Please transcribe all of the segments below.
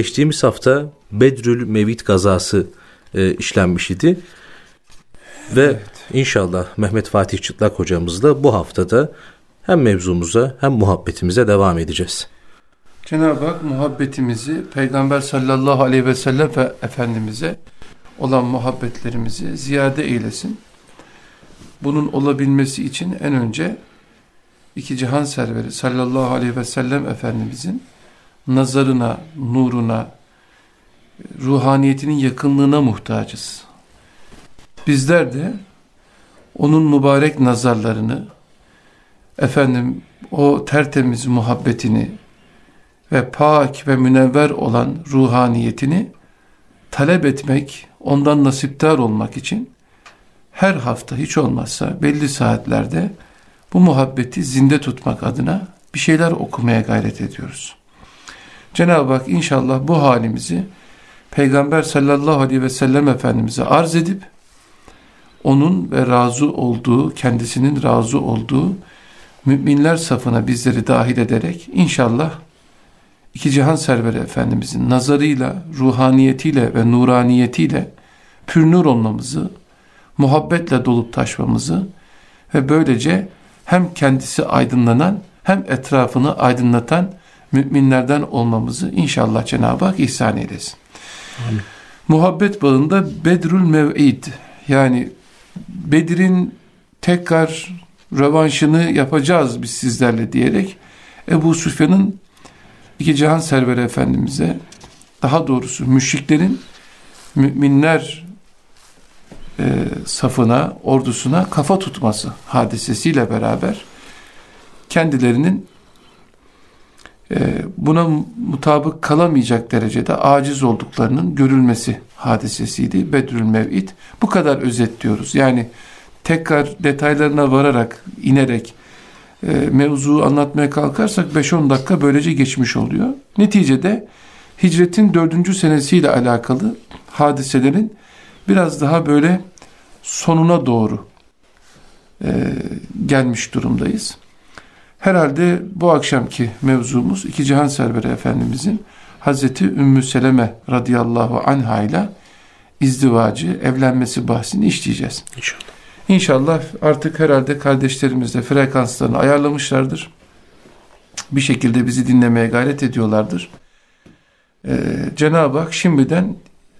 geçtiğimiz hafta Bedrül Mevit gazası e, işlenmiş idi. Ve evet. inşallah Mehmet Fatih Çıtlak hocamızla bu haftada hem mevzumuza hem muhabbetimize devam edeceğiz. Cenab-ı Hak muhabbetimizi Peygamber sallallahu aleyhi ve sellem ve Efendimiz'e olan muhabbetlerimizi ziyade eylesin. Bunun olabilmesi için en önce iki cihan serveri sallallahu aleyhi ve sellem Efendimiz'in nazarına, nuruna, ruhaniyetinin yakınlığına muhtacız. Bizler de onun mübarek nazarlarını, efendim o tertemiz muhabbetini ve pak ve münevver olan ruhaniyetini talep etmek, ondan nasiptar olmak için her hafta hiç olmazsa belli saatlerde bu muhabbeti zinde tutmak adına bir şeyler okumaya gayret ediyoruz. Cenab-ı Hak inşallah bu halimizi Peygamber sallallahu aleyhi ve sellem Efendimiz'e arz edip onun ve razı olduğu, kendisinin razı olduğu müminler safına bizleri dahil ederek inşallah iki cihan serveri Efendimizin nazarıyla, ruhaniyetiyle ve nuraniyetiyle pürnür olmamızı, muhabbetle dolup taşmamızı ve böylece hem kendisi aydınlanan hem etrafını aydınlatan müminlerden olmamızı inşallah Cenab-ı Hak ihsan eylesin. Amin. Muhabbet bağında Bedrül Mev'id yani Bedir'in tekrar rövanşını yapacağız biz sizlerle diyerek Ebu Süfyan'ın iki cihan serveri efendimize daha doğrusu müşriklerin müminler e, safına, ordusuna kafa tutması hadisesiyle beraber kendilerinin buna mutabık kalamayacak derecede aciz olduklarının görülmesi hadisesiydi. Bedrül Mev'id. Bu kadar özetliyoruz. Yani tekrar detaylarına vararak, inerek e, mevzuyu anlatmaya kalkarsak 5-10 dakika böylece geçmiş oluyor. Neticede hicretin 4. senesiyle alakalı hadiselerin biraz daha böyle sonuna doğru e, gelmiş durumdayız. Herhalde bu akşamki mevzumuz iki cihan serveri Efendimizin Hazreti Ümmü Seleme radıyallahu anha ile izdivacı, evlenmesi bahsini işleyeceğiz. İnşallah. İnşallah artık herhalde kardeşlerimiz de frekanslarını ayarlamışlardır. Bir şekilde bizi dinlemeye gayret ediyorlardır. Ee, Cenab-ı Hak şimdiden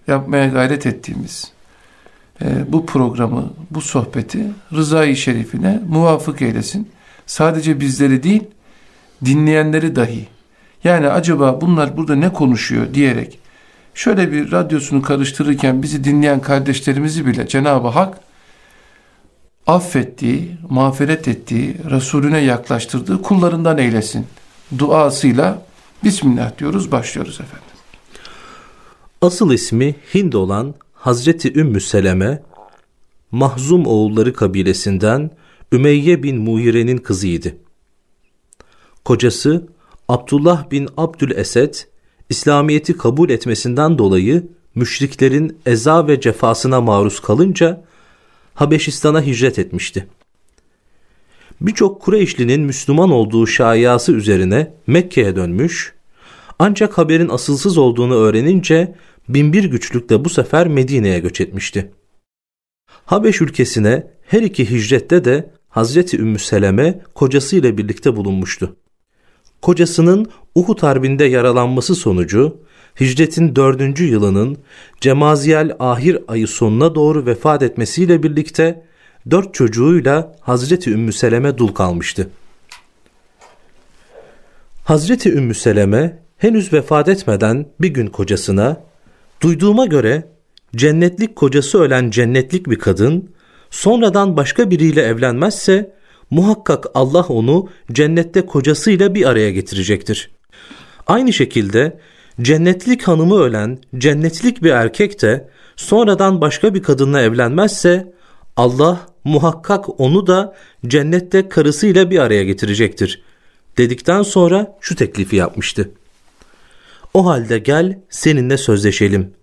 yapmaya gayret ettiğimiz e, bu programı, bu sohbeti rızayı şerifine muvafık eylesin. Sadece bizleri değil, dinleyenleri dahi. Yani acaba bunlar burada ne konuşuyor diyerek şöyle bir radyosunu karıştırırken bizi dinleyen kardeşlerimizi bile Cenab-ı Hak affettiği, mağfiret ettiği, Resulüne yaklaştırdığı kullarından eylesin. Duasıyla Bismillah diyoruz, başlıyoruz efendim. Asıl ismi Hind olan Hazreti Ümmü Seleme, Mahzum oğulları kabilesinden Ümeyye bin Muhire'nin kızıydı. Kocası Abdullah bin Abdül Esed, İslamiyet'i kabul etmesinden dolayı müşriklerin eza ve cefasına maruz kalınca Habeşistan'a hicret etmişti. Birçok Kureyşlinin Müslüman olduğu şayiası üzerine Mekke'ye dönmüş, ancak haberin asılsız olduğunu öğrenince binbir güçlükle bu sefer Medine'ye göç etmişti. Habeş ülkesine her iki hicrette de Hazreti Ümmü Seleme kocasıyla birlikte bulunmuştu. Kocasının Uhud Harbi'nde yaralanması sonucu hicretin dördüncü yılının Cemaziyel ahir ayı sonuna doğru vefat etmesiyle birlikte dört çocuğuyla Hazreti Ümmü Seleme dul kalmıştı. Hazreti Ümmü Seleme henüz vefat etmeden bir gün kocasına duyduğuma göre cennetlik kocası ölen cennetlik bir kadın sonradan başka biriyle evlenmezse muhakkak Allah onu cennette kocasıyla bir araya getirecektir. Aynı şekilde cennetlik hanımı ölen cennetlik bir erkek de sonradan başka bir kadınla evlenmezse Allah muhakkak onu da cennette karısıyla bir araya getirecektir. Dedikten sonra şu teklifi yapmıştı. O halde gel seninle sözleşelim.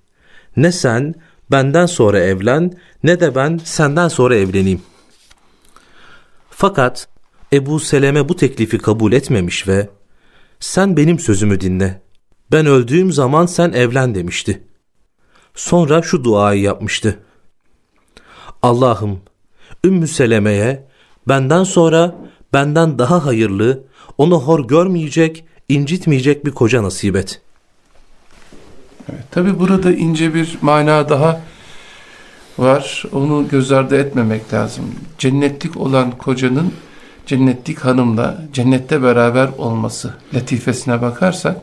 Ne sen benden sonra evlen ne de ben senden sonra evleneyim. Fakat Ebu Seleme bu teklifi kabul etmemiş ve sen benim sözümü dinle. ben öldüğüm zaman sen evlen demişti. Sonra şu duayı yapmıştı. Allah'ım Ümmü Seleme'ye benden sonra benden daha hayırlı, onu hor görmeyecek, incitmeyecek bir koca nasip et. Evet, Tabi burada ince bir mana daha var. Onu göz ardı etmemek lazım. Cennetlik olan kocanın cennetlik hanımla cennette beraber olması latifesine bakarsak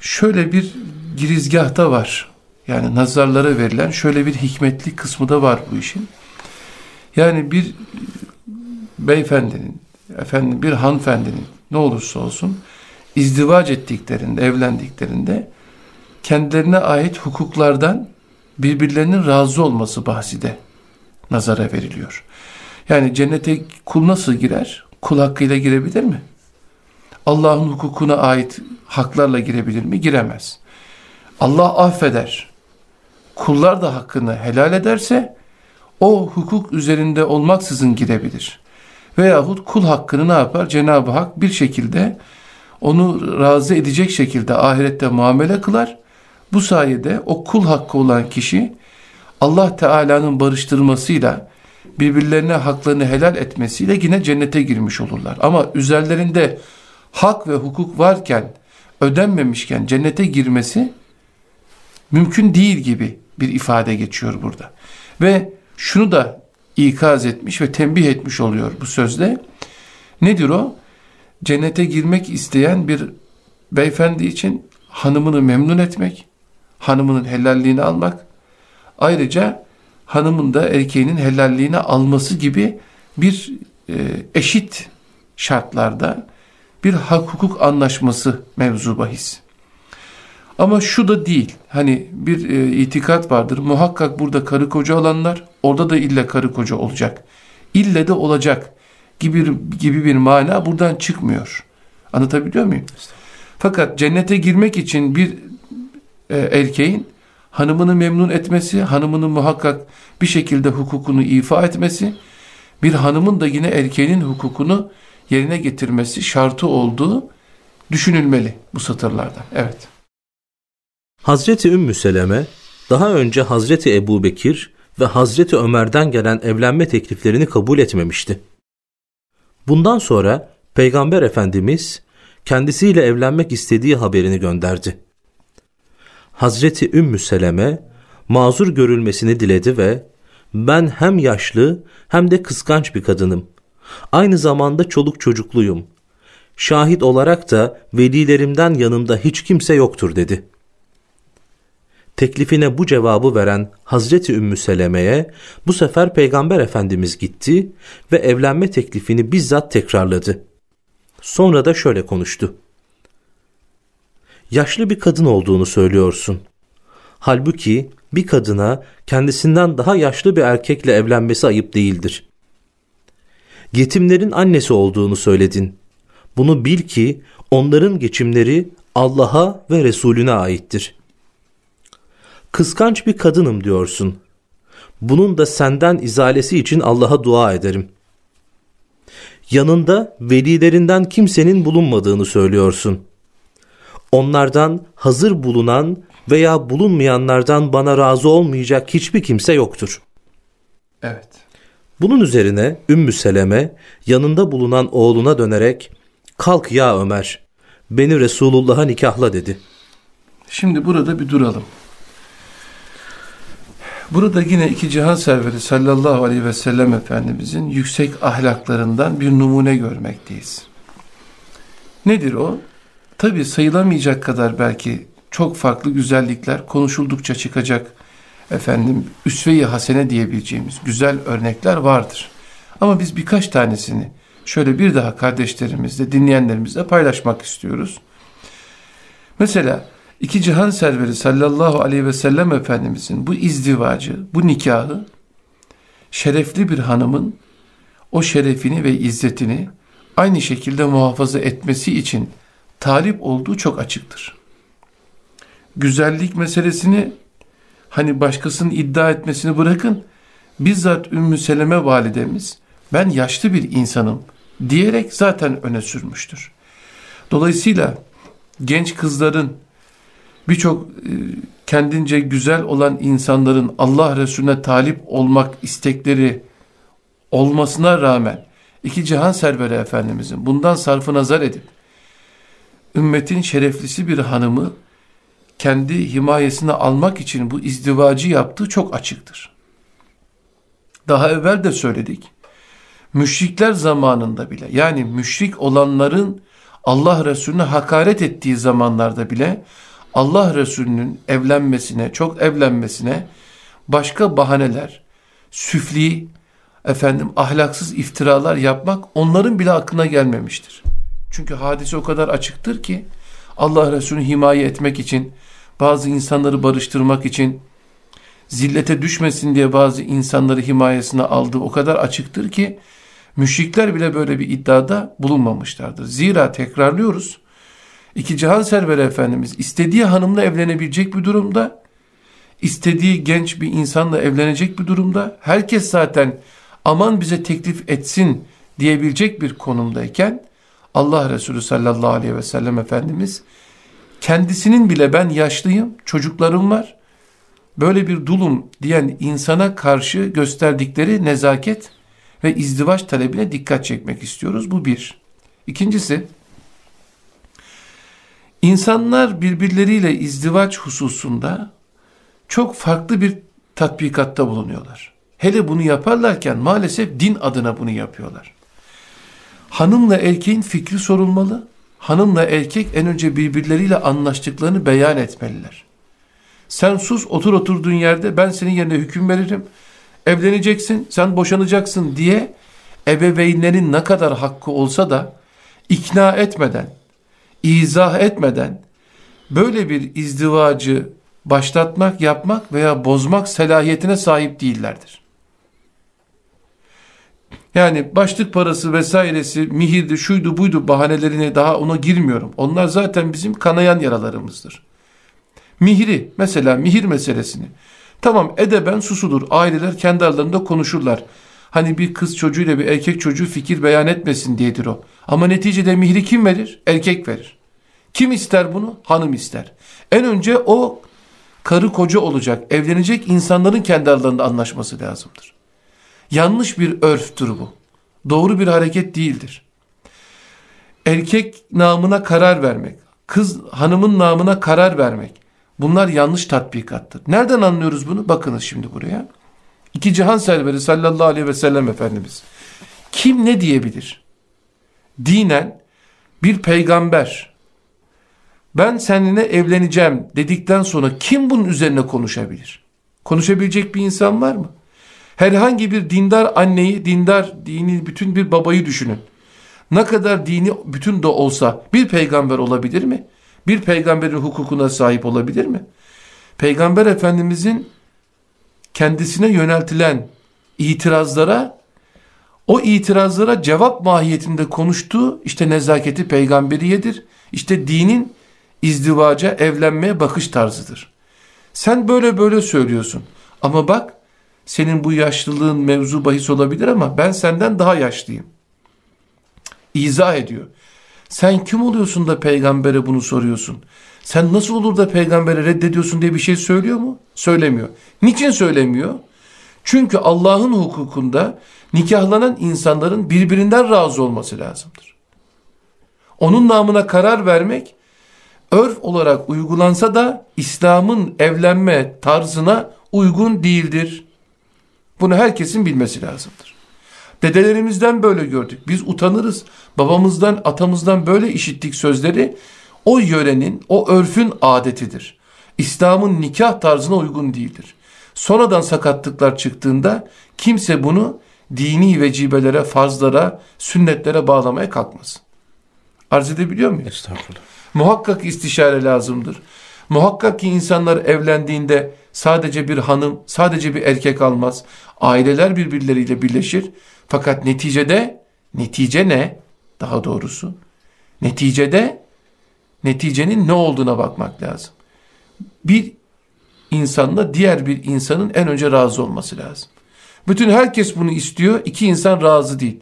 şöyle bir girizgahta var. Yani nazarlara verilen şöyle bir hikmetli kısmı da var bu işin. Yani bir beyefendinin, efendim bir hanımefendinin ne olursa olsun izdivac ettiklerinde, evlendiklerinde kendilerine ait hukuklardan birbirlerinin razı olması bahsi de nazara veriliyor. Yani cennete kul nasıl girer? Kul hakkıyla girebilir mi? Allah'ın hukukuna ait haklarla girebilir mi? Giremez. Allah affeder. Kullar da hakkını helal ederse o hukuk üzerinde olmaksızın girebilir. Veyahut kul hakkını ne yapar? Cenab-ı Hak bir şekilde onu razı edecek şekilde ahirette muamele kılar. Bu sayede o kul hakkı olan kişi Allah Teala'nın barıştırmasıyla birbirlerine haklarını helal etmesiyle yine cennete girmiş olurlar. Ama üzerlerinde hak ve hukuk varken ödenmemişken cennete girmesi mümkün değil gibi bir ifade geçiyor burada. Ve şunu da ikaz etmiş ve tembih etmiş oluyor bu sözde. Nedir o? Cennete girmek isteyen bir beyefendi için hanımını memnun etmek, hanımının helalliğini almak, ayrıca hanımın da erkeğinin helalliğini alması gibi bir e, eşit şartlarda bir hak hukuk anlaşması mevzu bahis. Ama şu da değil. Hani bir e, itikat vardır. Muhakkak burada karı koca olanlar orada da illa karı koca olacak. İlle de olacak gibi, gibi bir mana buradan çıkmıyor. Anlatabiliyor muyum? Fakat cennete girmek için bir erkeğin hanımını memnun etmesi, hanımının muhakkak bir şekilde hukukunu ifa etmesi, bir hanımın da yine erkeğinin hukukunu yerine getirmesi şartı olduğu düşünülmeli bu satırlardan. Evet. Hazreti Ümmü Seleme daha önce Hazreti Ebu Bekir ve Hazreti Ömer'den gelen evlenme tekliflerini kabul etmemişti. Bundan sonra Peygamber Efendimiz kendisiyle evlenmek istediği haberini gönderdi. Hazreti Ümmü Seleme mazur görülmesini diledi ve ben hem yaşlı hem de kıskanç bir kadınım. Aynı zamanda çoluk çocukluyum. Şahit olarak da velilerimden yanımda hiç kimse yoktur dedi. Teklifine bu cevabı veren Hazreti Ümmü Seleme'ye bu sefer Peygamber Efendimiz gitti ve evlenme teklifini bizzat tekrarladı. Sonra da şöyle konuştu. Yaşlı bir kadın olduğunu söylüyorsun. Halbuki bir kadına kendisinden daha yaşlı bir erkekle evlenmesi ayıp değildir. Yetimlerin annesi olduğunu söyledin. Bunu bil ki onların geçimleri Allah'a ve Resulüne aittir. Kıskanç bir kadınım diyorsun. Bunun da senden izalesi için Allah'a dua ederim. Yanında velilerinden kimsenin bulunmadığını söylüyorsun. Onlardan hazır bulunan veya bulunmayanlardan bana razı olmayacak hiçbir kimse yoktur. Evet. Bunun üzerine Ümmü Seleme yanında bulunan oğluna dönerek kalk ya Ömer beni Resulullah'a nikahla dedi. Şimdi burada bir duralım. Burada yine iki cihan serveri sallallahu aleyhi ve sellem Efendimizin yüksek ahlaklarından bir numune görmekteyiz. Nedir o? Tabi sayılamayacak kadar belki çok farklı güzellikler konuşuldukça çıkacak efendim üsve-i hasene diyebileceğimiz güzel örnekler vardır. Ama biz birkaç tanesini şöyle bir daha kardeşlerimizle, dinleyenlerimizle paylaşmak istiyoruz. Mesela iki cihan serveri sallallahu aleyhi ve sellem Efendimizin bu izdivacı, bu nikahı şerefli bir hanımın o şerefini ve izzetini aynı şekilde muhafaza etmesi için talip olduğu çok açıktır. Güzellik meselesini hani başkasının iddia etmesini bırakın bizzat Ümmü Seleme validemiz ben yaşlı bir insanım diyerek zaten öne sürmüştür. Dolayısıyla genç kızların birçok e, kendince güzel olan insanların Allah Resulüne talip olmak istekleri olmasına rağmen iki cihan serveri efendimizin bundan sarfı nazar edip ümmetin şereflisi bir hanımı kendi himayesine almak için bu izdivacı yaptığı çok açıktır. Daha evvel de söyledik. Müşrikler zamanında bile yani müşrik olanların Allah Resulüne hakaret ettiği zamanlarda bile Allah Resulü'nün evlenmesine, çok evlenmesine başka bahaneler, süfli, efendim ahlaksız iftiralar yapmak onların bile aklına gelmemiştir. Çünkü hadise o kadar açıktır ki Allah Resulü'nü himaye etmek için, bazı insanları barıştırmak için, zillete düşmesin diye bazı insanları himayesine aldığı o kadar açıktır ki müşrikler bile böyle bir iddiada bulunmamışlardır. Zira tekrarlıyoruz. İki cihan serveri efendimiz istediği hanımla evlenebilecek bir durumda, istediği genç bir insanla evlenecek bir durumda, herkes zaten aman bize teklif etsin diyebilecek bir konumdayken Allah Resulü sallallahu aleyhi ve sellem Efendimiz kendisinin bile ben yaşlıyım, çocuklarım var, böyle bir dulum diyen insana karşı gösterdikleri nezaket ve izdivaç talebine dikkat çekmek istiyoruz. Bu bir. İkincisi, insanlar birbirleriyle izdivaç hususunda çok farklı bir tatbikatta bulunuyorlar. Hele bunu yaparlarken maalesef din adına bunu yapıyorlar. Hanımla erkeğin fikri sorulmalı. Hanımla erkek en önce birbirleriyle anlaştıklarını beyan etmeliler. Sen sus otur oturduğun yerde ben senin yerine hüküm veririm. Evleneceksin sen boşanacaksın diye ebeveynlerin ne kadar hakkı olsa da ikna etmeden, izah etmeden böyle bir izdivacı başlatmak, yapmak veya bozmak selahiyetine sahip değillerdir. Yani başlık parası vesairesi, mihirdi, şuydu, buydu bahanelerine daha ona girmiyorum. Onlar zaten bizim kanayan yaralarımızdır. Mihri, mesela mihir meselesini. Tamam edeben susulur. Aileler kendi aralarında konuşurlar. Hani bir kız çocuğuyla bir erkek çocuğu fikir beyan etmesin diyedir o. Ama neticede mihri kim verir? Erkek verir. Kim ister bunu? Hanım ister. En önce o karı koca olacak, evlenecek insanların kendi aralarında anlaşması lazımdır. Yanlış bir örftür bu. Doğru bir hareket değildir. Erkek namına karar vermek, kız hanımın namına karar vermek. Bunlar yanlış tatbikattır. Nereden anlıyoruz bunu? Bakınız şimdi buraya. İki cihan serveri sallallahu aleyhi ve sellem Efendimiz. Kim ne diyebilir? Dinen bir peygamber ben seninle evleneceğim dedikten sonra kim bunun üzerine konuşabilir? Konuşabilecek bir insan var mı? Herhangi bir dindar anneyi, dindar dini bütün bir babayı düşünün. Ne kadar dini bütün de olsa bir peygamber olabilir mi? Bir peygamberin hukukuna sahip olabilir mi? Peygamber Efendimizin kendisine yöneltilen itirazlara o itirazlara cevap mahiyetinde konuştuğu işte nezaketi peygamberiyedir. İşte dinin izdivaca, evlenmeye bakış tarzıdır. Sen böyle böyle söylüyorsun. Ama bak senin bu yaşlılığın mevzu bahis olabilir ama ben senden daha yaşlıyım. İzah ediyor. Sen kim oluyorsun da peygambere bunu soruyorsun? Sen nasıl olur da peygambere reddediyorsun diye bir şey söylüyor mu? Söylemiyor. Niçin söylemiyor? Çünkü Allah'ın hukukunda nikahlanan insanların birbirinden razı olması lazımdır. Onun namına karar vermek örf olarak uygulansa da İslam'ın evlenme tarzına uygun değildir. Bunu herkesin bilmesi lazımdır. Dedelerimizden böyle gördük. Biz utanırız. Babamızdan, atamızdan böyle işittik sözleri. O yörenin, o örfün adetidir. İslam'ın nikah tarzına uygun değildir. Sonradan sakatlıklar çıktığında kimse bunu dini vecibelere, farzlara, sünnetlere bağlamaya kalkmasın. Arz edebiliyor muyum? Estağfurullah. Muhakkak istişare lazımdır. Muhakkak ki insanlar evlendiğinde sadece bir hanım, sadece bir erkek almaz. Aileler birbirleriyle birleşir. Fakat neticede, netice ne? Daha doğrusu. Neticede, neticenin ne olduğuna bakmak lazım. Bir insanla diğer bir insanın en önce razı olması lazım. Bütün herkes bunu istiyor, iki insan razı değil.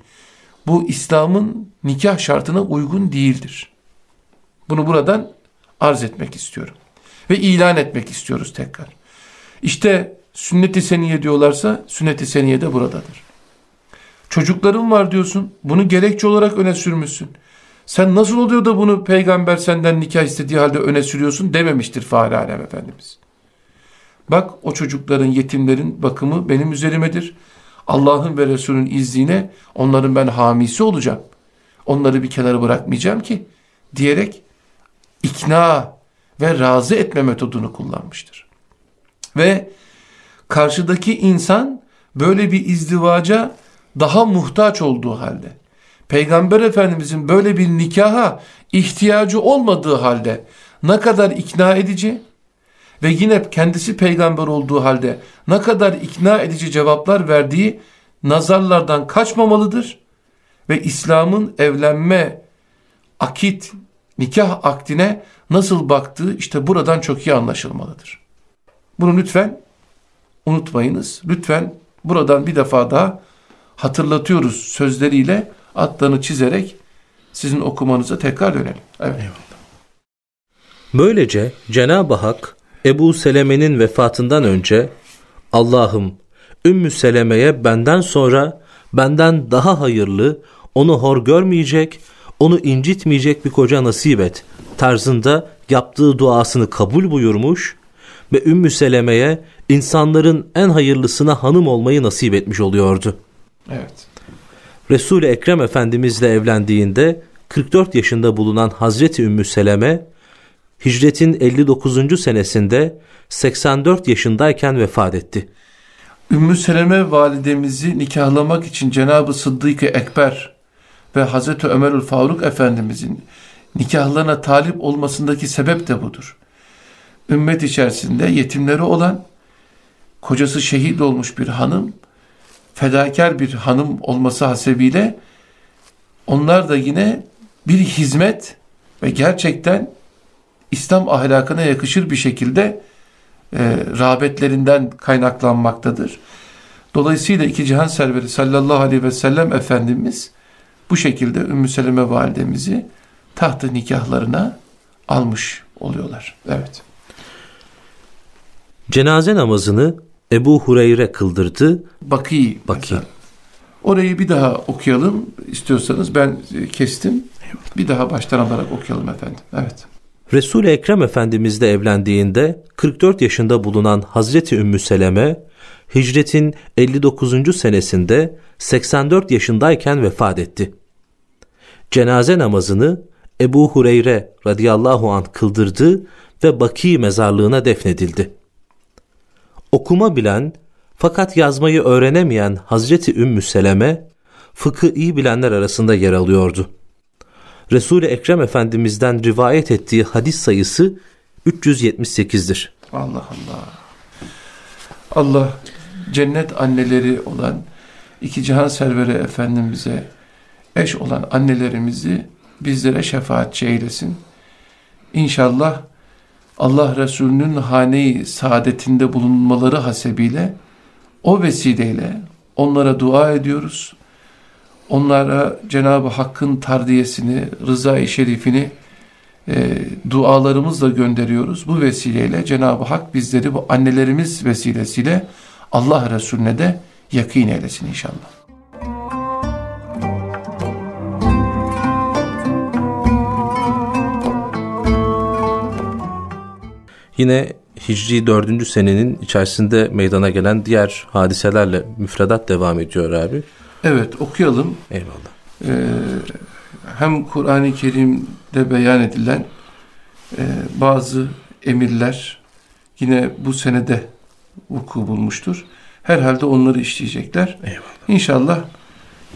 Bu İslam'ın nikah şartına uygun değildir. Bunu buradan arz etmek istiyorum. Ve ilan etmek istiyoruz tekrar. İşte sünnet-i seniye diyorlarsa sünnet-i seniye de buradadır. Çocukların var diyorsun. Bunu gerekçe olarak öne sürmüşsün. Sen nasıl oluyor da bunu peygamber senden nikah istediği halde öne sürüyorsun dememiştir Fahri Alem Efendimiz. Bak o çocukların, yetimlerin bakımı benim üzerimedir. Allah'ın ve Resul'ün izniyle onların ben hamisi olacağım. Onları bir kenara bırakmayacağım ki diyerek ikna ve razı etme metodunu kullanmıştır. Ve karşıdaki insan böyle bir izdivaca daha muhtaç olduğu halde, Peygamber Efendimizin böyle bir nikaha ihtiyacı olmadığı halde ne kadar ikna edici ve yine kendisi peygamber olduğu halde ne kadar ikna edici cevaplar verdiği nazarlardan kaçmamalıdır ve İslam'ın evlenme akit, nikah aktine nasıl baktığı işte buradan çok iyi anlaşılmalıdır. Bunu lütfen unutmayınız. Lütfen buradan bir defa daha hatırlatıyoruz sözleriyle atlarını çizerek sizin okumanıza tekrar dönelim. Evet. Eyvallah. Böylece Cenab-ı Hak Ebu Seleme'nin vefatından önce Allah'ım Ümmü Seleme'ye benden sonra benden daha hayırlı, onu hor görmeyecek, onu incitmeyecek bir koca nasip et tarzında yaptığı duasını kabul buyurmuş ve Ümmü Seleme'ye insanların en hayırlısına hanım olmayı nasip etmiş oluyordu. Evet. Resul-i Ekrem Efendimizle evlendiğinde 44 yaşında bulunan Hazreti Ümmü Seleme hicretin 59. senesinde 84 yaşındayken vefat etti. Ümmü Seleme validemizi nikahlamak için Cenab-ı Sıddık-ı Ekber ve Hazreti Ömerül Faruk Efendimizin nikahlarına talip olmasındaki sebep de budur. Ümmet içerisinde yetimleri olan, kocası şehit olmuş bir hanım, fedakar bir hanım olması hasebiyle onlar da yine bir hizmet ve gerçekten İslam ahlakına yakışır bir şekilde e, rağbetlerinden kaynaklanmaktadır. Dolayısıyla iki cihan serveri sallallahu aleyhi ve sellem Efendimiz bu şekilde Ümmü Seleme validemizi tahtı nikahlarına almış oluyorlar. Evet. Cenaze namazını Ebu Hureyre kıldırdı. Baki. Baki. Orayı bir daha okuyalım istiyorsanız. Ben kestim. Bir daha baştan alarak okuyalım efendim. Evet. Resul-i Ekrem Efendimizle evlendiğinde 44 yaşında bulunan Hazreti Ümmü Seleme, hicretin 59. senesinde 84 yaşındayken vefat etti. Cenaze namazını Ebu Hureyre radıyallahu an kıldırdı ve Baki mezarlığına defnedildi. Okuma bilen fakat yazmayı öğrenemeyen Hazreti Ümmü Seleme, fıkı iyi bilenler arasında yer alıyordu. Resul-i Ekrem Efendimiz'den rivayet ettiği hadis sayısı 378'dir. Allah Allah. Allah cennet anneleri olan iki cihan serveri Efendimiz'e eş olan annelerimizi bizlere şefaatçi eylesin. İnşallah Allah Resulü'nün hane-i saadetinde bulunmaları hasebiyle o vesileyle onlara dua ediyoruz onlara Cenab-ı Hakk'ın tardiyesini, rıza-i şerifini e, dualarımızla gönderiyoruz. Bu vesileyle Cenab-ı Hak bizleri bu annelerimiz vesilesiyle Allah Resulüne de yakın eylesin inşallah. Yine Hicri 4. senenin içerisinde meydana gelen diğer hadiselerle müfredat devam ediyor abi. Evet okuyalım. Eyvallah. Ee, hem Kur'an-ı Kerim'de beyan edilen e, bazı emirler yine bu senede vuku bulmuştur. Herhalde onları işleyecekler. Eyvallah. İnşallah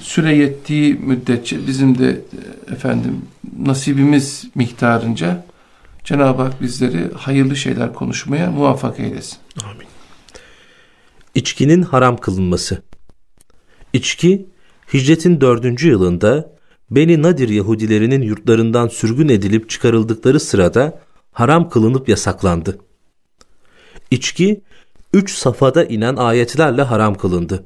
süre yettiği müddetçe bizim de e, efendim nasibimiz miktarınca Cenab-ı Hak bizleri hayırlı şeyler konuşmaya muvaffak eylesin. Amin. İçkinin haram kılınması. İçki, hicretin dördüncü yılında Beni Nadir Yahudilerinin yurtlarından sürgün edilip çıkarıldıkları sırada haram kılınıp yasaklandı. İçki, üç safhada inen ayetlerle haram kılındı.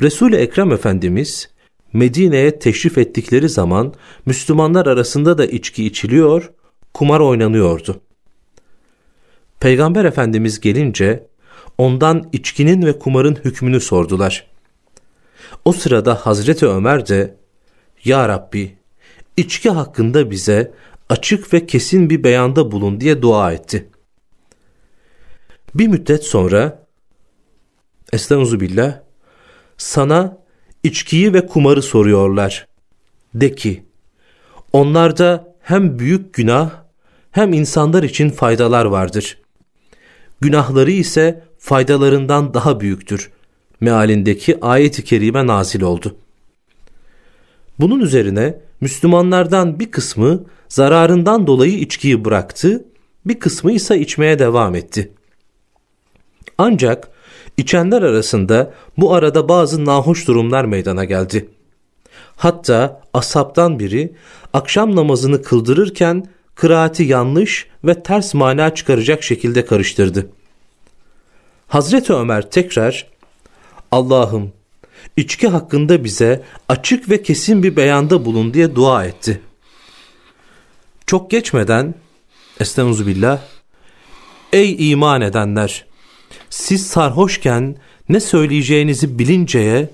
Resul-i Ekrem Efendimiz, Medine'ye teşrif ettikleri zaman Müslümanlar arasında da içki içiliyor, kumar oynanıyordu. Peygamber Efendimiz gelince ondan içkinin ve kumarın hükmünü sordular. O sırada Hazreti Ömer de Ya Rabbi içki hakkında bize açık ve kesin bir beyanda bulun diye dua etti. Bir müddet sonra Estağfirullah sana içkiyi ve kumarı soruyorlar. De ki onlarda hem büyük günah hem insanlar için faydalar vardır. Günahları ise faydalarından daha büyüktür. Mealindeki ayet-i kerime nazil oldu. Bunun üzerine Müslümanlardan bir kısmı zararından dolayı içkiyi bıraktı, bir kısmı ise içmeye devam etti. Ancak içenler arasında bu arada bazı nahoş durumlar meydana geldi. Hatta asaptan biri akşam namazını kıldırırken kıraati yanlış ve ters mana çıkaracak şekilde karıştırdı. Hazreti Ömer tekrar Allah'ım içki hakkında bize açık ve kesin bir beyanda bulun diye dua etti. Çok geçmeden Estağfirullah Ey iman edenler! Siz sarhoşken ne söyleyeceğinizi bilinceye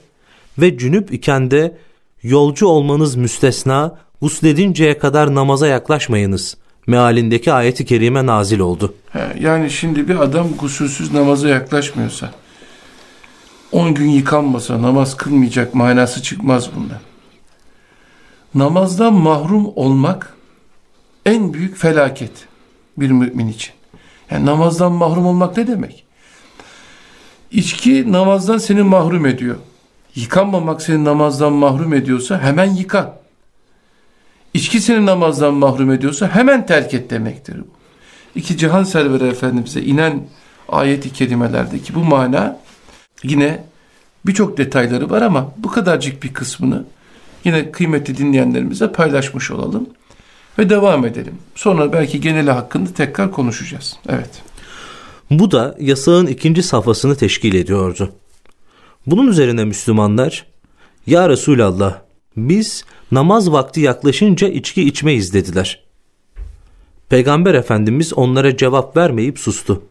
ve cünüp iken de yolcu olmanız müstesna gusledinceye kadar namaza yaklaşmayınız. Mealindeki ayeti kerime nazil oldu. Yani şimdi bir adam gusülsüz namaza yaklaşmıyorsa 10 gün yıkanmasa namaz kılmayacak manası çıkmaz bundan. Namazdan mahrum olmak en büyük felaket bir mümin için. Yani namazdan mahrum olmak ne demek? İçki namazdan seni mahrum ediyor. Yıkanmamak seni namazdan mahrum ediyorsa hemen yıkan. İçki namazdan mahrum ediyorsa hemen terk et demektir. İki cihan serveri efendimize inen ayeti kelimelerdeki bu mana yine birçok detayları var ama bu kadarcık bir kısmını yine kıymetli dinleyenlerimize paylaşmış olalım ve devam edelim. Sonra belki geneli hakkında tekrar konuşacağız. Evet. Bu da yasağın ikinci safhasını teşkil ediyordu. Bunun üzerine Müslümanlar, Ya Resulallah biz namaz vakti yaklaşınca içki içmeyiz dediler. Peygamber Efendimiz onlara cevap vermeyip sustu.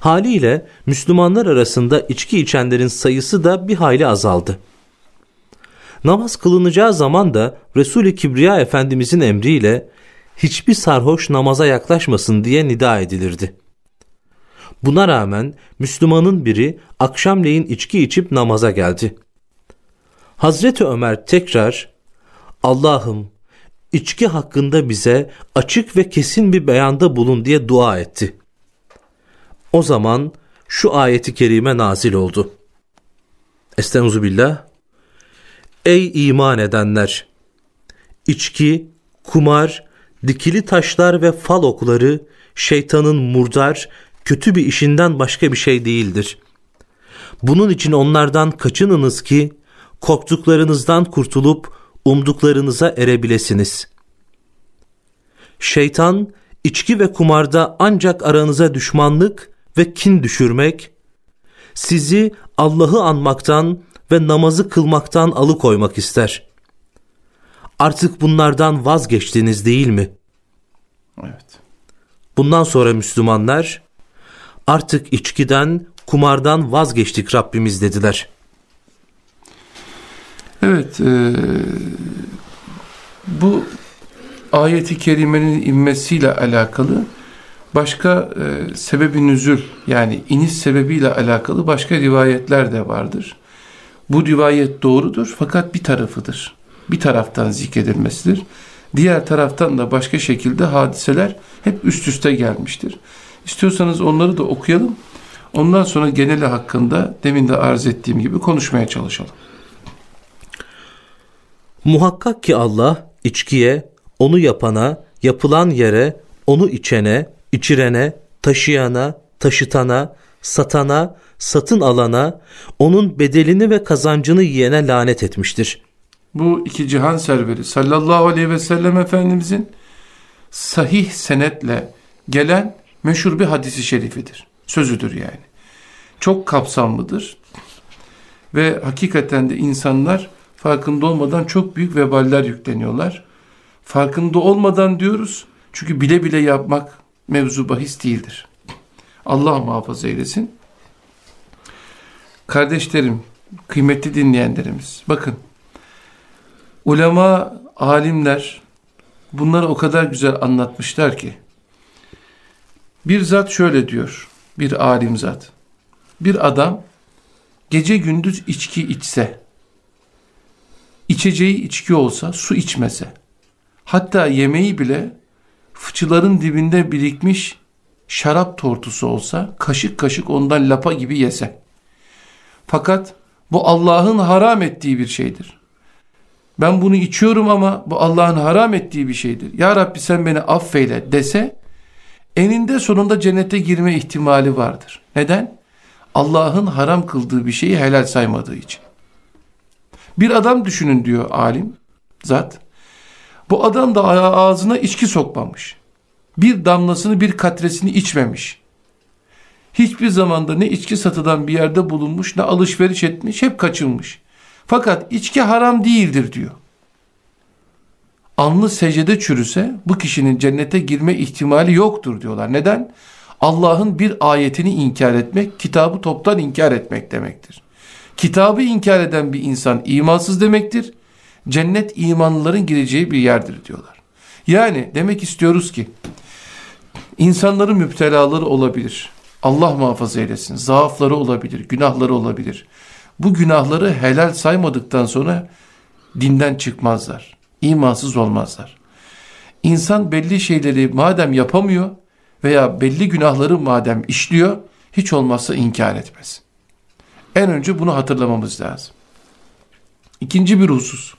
Haliyle Müslümanlar arasında içki içenlerin sayısı da bir hayli azaldı. Namaz kılınacağı zaman da Resul-i Kibriya Efendimizin emriyle hiçbir sarhoş namaza yaklaşmasın diye nida edilirdi. Buna rağmen Müslümanın biri akşamleyin içki içip namaza geldi. Hazreti Ömer tekrar Allah'ım içki hakkında bize açık ve kesin bir beyanda bulun diye dua etti. O zaman şu ayeti kerime nazil oldu. Estağfirullah. Ey iman edenler! İçki, kumar, dikili taşlar ve fal okları şeytanın murdar, kötü bir işinden başka bir şey değildir. Bunun için onlardan kaçınınız ki korktuklarınızdan kurtulup umduklarınıza erebilesiniz. Şeytan içki ve kumarda ancak aranıza düşmanlık ve kin düşürmek, sizi Allah'ı anmaktan ve namazı kılmaktan alıkoymak ister. Artık bunlardan vazgeçtiniz değil mi? Evet. Bundan sonra Müslümanlar artık içkiden, kumardan vazgeçtik Rabbimiz dediler. Evet, e, bu ayeti kerimenin inmesiyle alakalı başka e, sebebi nüzül yani iniş sebebiyle alakalı başka rivayetler de vardır. Bu rivayet doğrudur fakat bir tarafıdır. Bir taraftan zikredilmesidir. Diğer taraftan da başka şekilde hadiseler hep üst üste gelmiştir. İstiyorsanız onları da okuyalım. Ondan sonra geneli hakkında demin de arz ettiğim gibi konuşmaya çalışalım. Muhakkak ki Allah içkiye, onu yapana, yapılan yere, onu içene, içirene, taşıyana, taşıtana, satana, satın alana, onun bedelini ve kazancını yiyene lanet etmiştir. Bu iki cihan serveri sallallahu aleyhi ve sellem Efendimizin sahih senetle gelen meşhur bir hadisi şerifidir. Sözüdür yani. Çok kapsamlıdır. Ve hakikaten de insanlar farkında olmadan çok büyük veballer yükleniyorlar. Farkında olmadan diyoruz. Çünkü bile bile yapmak mevzu bahis değildir. Allah muhafaza eylesin. Kardeşlerim, kıymetli dinleyenlerimiz, bakın ulema, alimler bunları o kadar güzel anlatmışlar ki bir zat şöyle diyor, bir alim zat. Bir adam gece gündüz içki içse, içeceği içki olsa, su içmese, hatta yemeği bile fıçıların dibinde birikmiş şarap tortusu olsa, kaşık kaşık ondan lapa gibi yese. Fakat bu Allah'ın haram ettiği bir şeydir. Ben bunu içiyorum ama bu Allah'ın haram ettiği bir şeydir. Ya Rabbi sen beni affeyle dese, eninde sonunda cennete girme ihtimali vardır. Neden? Allah'ın haram kıldığı bir şeyi helal saymadığı için. Bir adam düşünün diyor alim, zat. Bu adam da ağzına içki sokmamış. Bir damlasını bir katresini içmemiş. Hiçbir zamanda ne içki satılan bir yerde bulunmuş ne alışveriş etmiş hep kaçınmış. Fakat içki haram değildir diyor. Anlı secde çürüse bu kişinin cennete girme ihtimali yoktur diyorlar. Neden? Allah'ın bir ayetini inkar etmek, kitabı toptan inkar etmek demektir. Kitabı inkar eden bir insan imansız demektir. Cennet imanlıların gireceği bir yerdir diyorlar. Yani demek istiyoruz ki insanların müptelaları olabilir. Allah muhafaza eylesin. Zaafları olabilir, günahları olabilir. Bu günahları helal saymadıktan sonra dinden çıkmazlar. İmansız olmazlar. İnsan belli şeyleri madem yapamıyor veya belli günahları madem işliyor hiç olmazsa inkar etmez. En önce bunu hatırlamamız lazım. İkinci bir husus.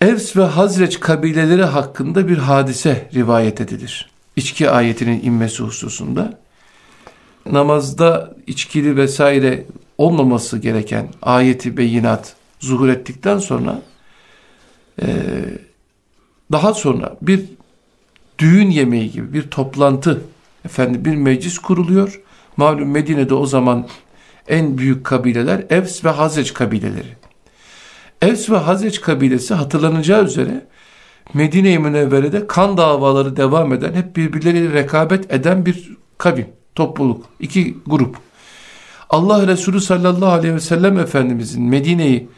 Evs ve Hazreç kabileleri hakkında bir hadise rivayet edilir. İçki ayetinin inmesi hususunda. Namazda içkili vesaire olmaması gereken ayeti beyinat zuhur ettikten sonra e, daha sonra bir düğün yemeği gibi bir toplantı efendim bir meclis kuruluyor. Malum Medine'de o zaman en büyük kabileler Evs ve Hazreç kabileleri. Evs ve Hazreç kabilesi hatırlanacağı üzere Medine-i Münevvere'de kan davaları devam eden, hep birbirleriyle rekabet eden bir kavim, topluluk, iki grup. Allah Resulü sallallahu aleyhi ve sellem Efendimizin Medine'yi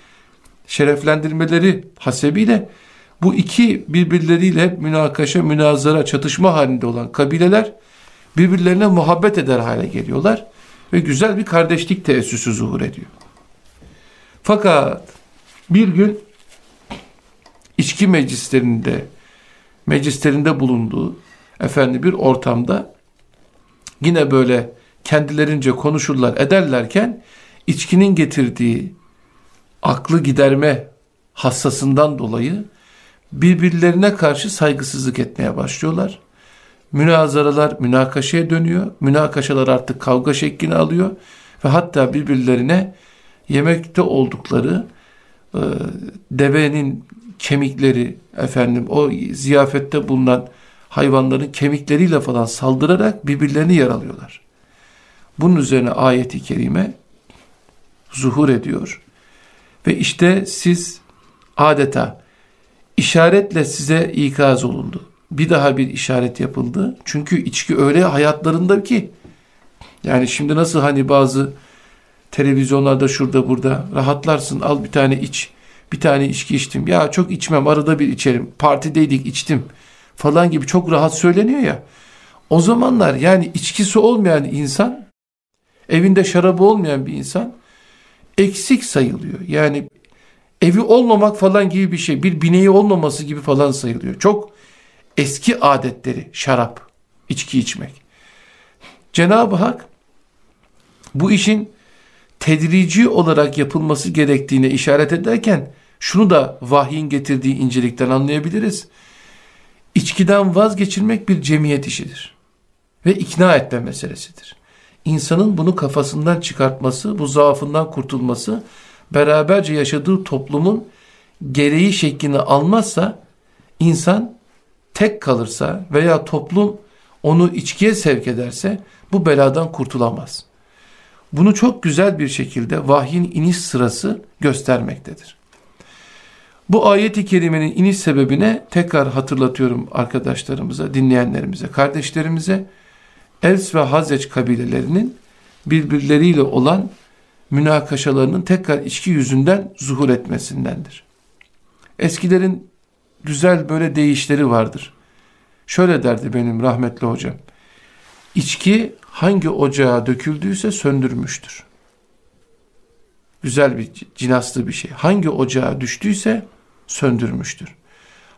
şereflendirmeleri hasebiyle bu iki birbirleriyle münakaşa, münazara, çatışma halinde olan kabileler birbirlerine muhabbet eder hale geliyorlar ve güzel bir kardeşlik teessüsü zuhur ediyor. Fakat bir gün içki meclislerinde meclislerinde bulunduğu efendi bir ortamda yine böyle kendilerince konuşurlar ederlerken içkinin getirdiği aklı giderme hassasından dolayı birbirlerine karşı saygısızlık etmeye başlıyorlar. Münazaralar münakaşaya dönüyor. Münakaşalar artık kavga şeklini alıyor ve hatta birbirlerine yemekte oldukları e, devenin kemikleri efendim o ziyafette bulunan hayvanların kemikleriyle falan saldırarak birbirlerini yaralıyorlar. Bunun üzerine ayeti kerime zuhur ediyor. Ve işte siz adeta işaretle size ikaz olundu. Bir daha bir işaret yapıldı. Çünkü içki öyle hayatlarında ki yani şimdi nasıl hani bazı televizyonlarda şurada burada rahatlarsın al bir tane iç bir tane içki içtim. Ya çok içmem arada bir içerim partideydik içtim falan gibi çok rahat söyleniyor ya. O zamanlar yani içkisi olmayan insan evinde şarabı olmayan bir insan eksik sayılıyor. Yani evi olmamak falan gibi bir şey bir bineği olmaması gibi falan sayılıyor. Çok eski adetleri şarap içki içmek Cenab-ı Hak bu işin tedrici olarak yapılması gerektiğine işaret ederken şunu da vahyin getirdiği incelikten anlayabiliriz. İçkiden vazgeçirmek bir cemiyet işidir. Ve ikna etme meselesidir. İnsanın bunu kafasından çıkartması, bu zaafından kurtulması, beraberce yaşadığı toplumun gereği şeklini almazsa, insan tek kalırsa veya toplum onu içkiye sevk ederse bu beladan kurtulamaz. Bunu çok güzel bir şekilde vahyin iniş sırası göstermektedir. Bu ayet-i kerimenin iniş sebebine tekrar hatırlatıyorum arkadaşlarımıza, dinleyenlerimize, kardeşlerimize. Evs ve Hazreç kabilelerinin birbirleriyle olan münakaşalarının tekrar içki yüzünden zuhur etmesindendir. Eskilerin güzel böyle deyişleri vardır. Şöyle derdi benim rahmetli hocam. İçki hangi ocağa döküldüyse söndürmüştür. Güzel bir cinaslı bir şey. Hangi ocağa düştüyse söndürmüştür.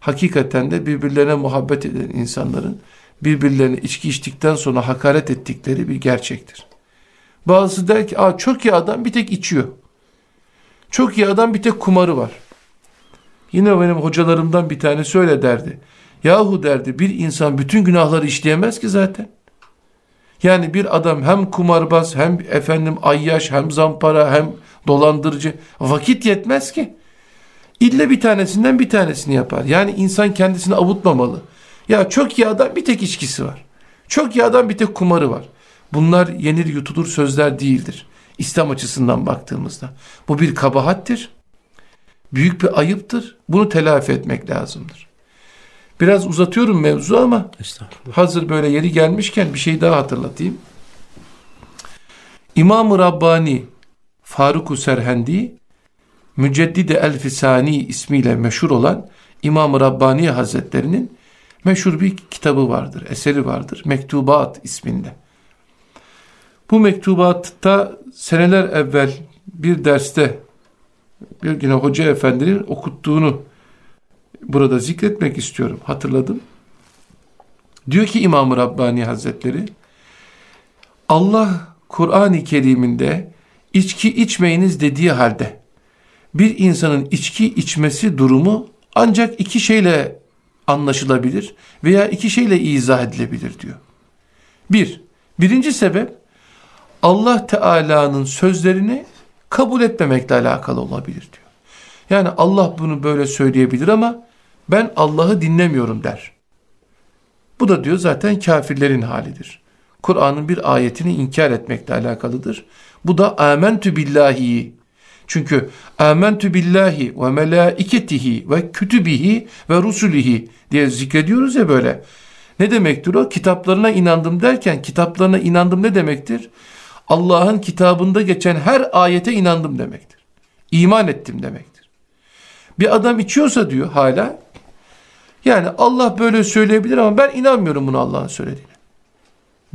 Hakikaten de birbirlerine muhabbet eden insanların birbirlerine içki içtikten sonra hakaret ettikleri bir gerçektir. Bazısı der ki Aa, çok iyi adam bir tek içiyor. Çok iyi adam bir tek kumarı var. Yine benim hocalarımdan bir tane söyle derdi. Yahu derdi bir insan bütün günahları işleyemez ki zaten. Yani bir adam hem kumarbaz hem efendim ayyaş hem zampara hem dolandırıcı vakit yetmez ki. İlle bir tanesinden bir tanesini yapar. Yani insan kendisini avutmamalı. Ya çok adam bir tek içkisi var. Çok adam bir tek kumarı var. Bunlar yenir yutulur sözler değildir. İslam açısından baktığımızda. Bu bir kabahattir. Büyük bir ayıptır. Bunu telafi etmek lazımdır. Biraz uzatıyorum mevzu ama hazır böyle yeri gelmişken bir şey daha hatırlatayım. İmam-ı Rabbani Faruk-u Serhendi Müceddide El-Fisani ismiyle meşhur olan İmam-ı Rabbani Hazretlerinin meşhur bir kitabı vardır, eseri vardır. Mektubat isminde. Bu mektubatta seneler evvel bir derste bir güne hoca efendinin okuttuğunu burada zikretmek istiyorum. Hatırladım. Diyor ki İmam-ı Rabbani Hazretleri Allah Kur'an-ı Kerim'inde içki içmeyiniz dediği halde bir insanın içki içmesi durumu ancak iki şeyle anlaşılabilir veya iki şeyle izah edilebilir diyor. Bir, birinci sebep Allah Teala'nın sözlerini kabul etmemekle alakalı olabilir diyor. Yani Allah bunu böyle söyleyebilir ama ben Allah'ı dinlemiyorum der. Bu da diyor zaten kafirlerin halidir. Kur'an'ın bir ayetini inkar etmekle alakalıdır. Bu da amentü billahi. Çünkü amentü billahi ve melaiketihi ve kütübihi ve rusulihi diye zikrediyoruz ya böyle. Ne demektir o? Kitaplarına inandım derken kitaplarına inandım ne demektir? Allah'ın kitabında geçen her ayete inandım demektir. İman ettim demektir. Bir adam içiyorsa diyor hala yani Allah böyle söyleyebilir ama ben inanmıyorum bunu Allah'ın söylediğine.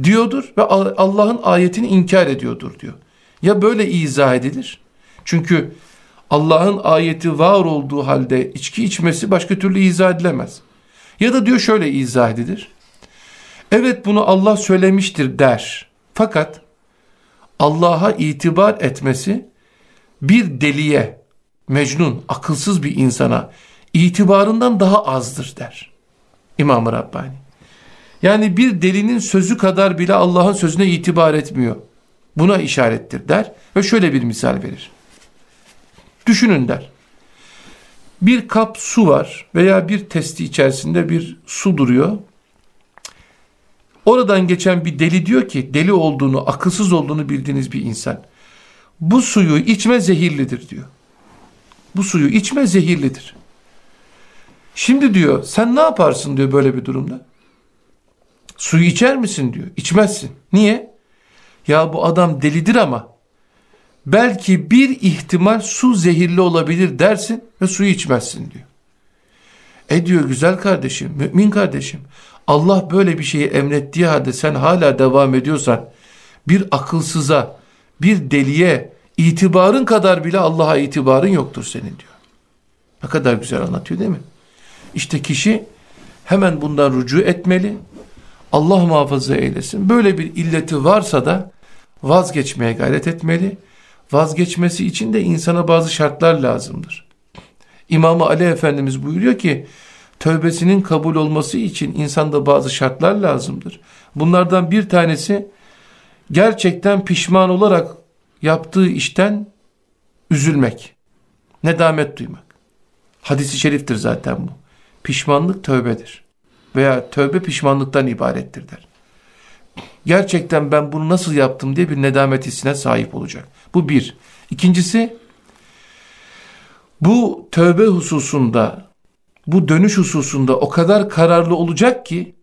Diyordur ve Allah'ın ayetini inkar ediyordur diyor. Ya böyle izah edilir? Çünkü Allah'ın ayeti var olduğu halde içki içmesi başka türlü izah edilemez. Ya da diyor şöyle izah edilir. Evet bunu Allah söylemiştir der. Fakat Allah'a itibar etmesi bir deliye, mecnun, akılsız bir insana itibarından daha azdır der. İmam-ı Rabbani. Yani bir delinin sözü kadar bile Allah'ın sözüne itibar etmiyor. Buna işarettir der ve şöyle bir misal verir. Düşünün der. Bir kap su var veya bir testi içerisinde bir su duruyor. Oradan geçen bir deli diyor ki deli olduğunu, akılsız olduğunu bildiğiniz bir insan. Bu suyu içme zehirlidir diyor. Bu suyu içme zehirlidir. Şimdi diyor sen ne yaparsın diyor böyle bir durumda. Suyu içer misin diyor. İçmezsin. Niye? Ya bu adam delidir ama belki bir ihtimal su zehirli olabilir dersin ve suyu içmezsin diyor. E diyor güzel kardeşim, mümin kardeşim. Allah böyle bir şeyi emrettiği halde sen hala devam ediyorsan bir akılsıza, bir deliye itibarın kadar bile Allah'a itibarın yoktur senin diyor. Ne kadar güzel anlatıyor değil mi? İşte kişi hemen bundan rücu etmeli. Allah muhafaza eylesin. Böyle bir illeti varsa da vazgeçmeye gayret etmeli. Vazgeçmesi için de insana bazı şartlar lazımdır. İmam-ı Ali Efendimiz buyuruyor ki tövbesinin kabul olması için insanda bazı şartlar lazımdır. Bunlardan bir tanesi gerçekten pişman olarak yaptığı işten üzülmek, nedamet duymak. Hadis-i şeriftir zaten bu. Pişmanlık tövbedir. Veya tövbe pişmanlıktan ibarettir der. Gerçekten ben bunu nasıl yaptım diye bir nedamet hissine sahip olacak. Bu bir. İkincisi bu tövbe hususunda bu dönüş hususunda o kadar kararlı olacak ki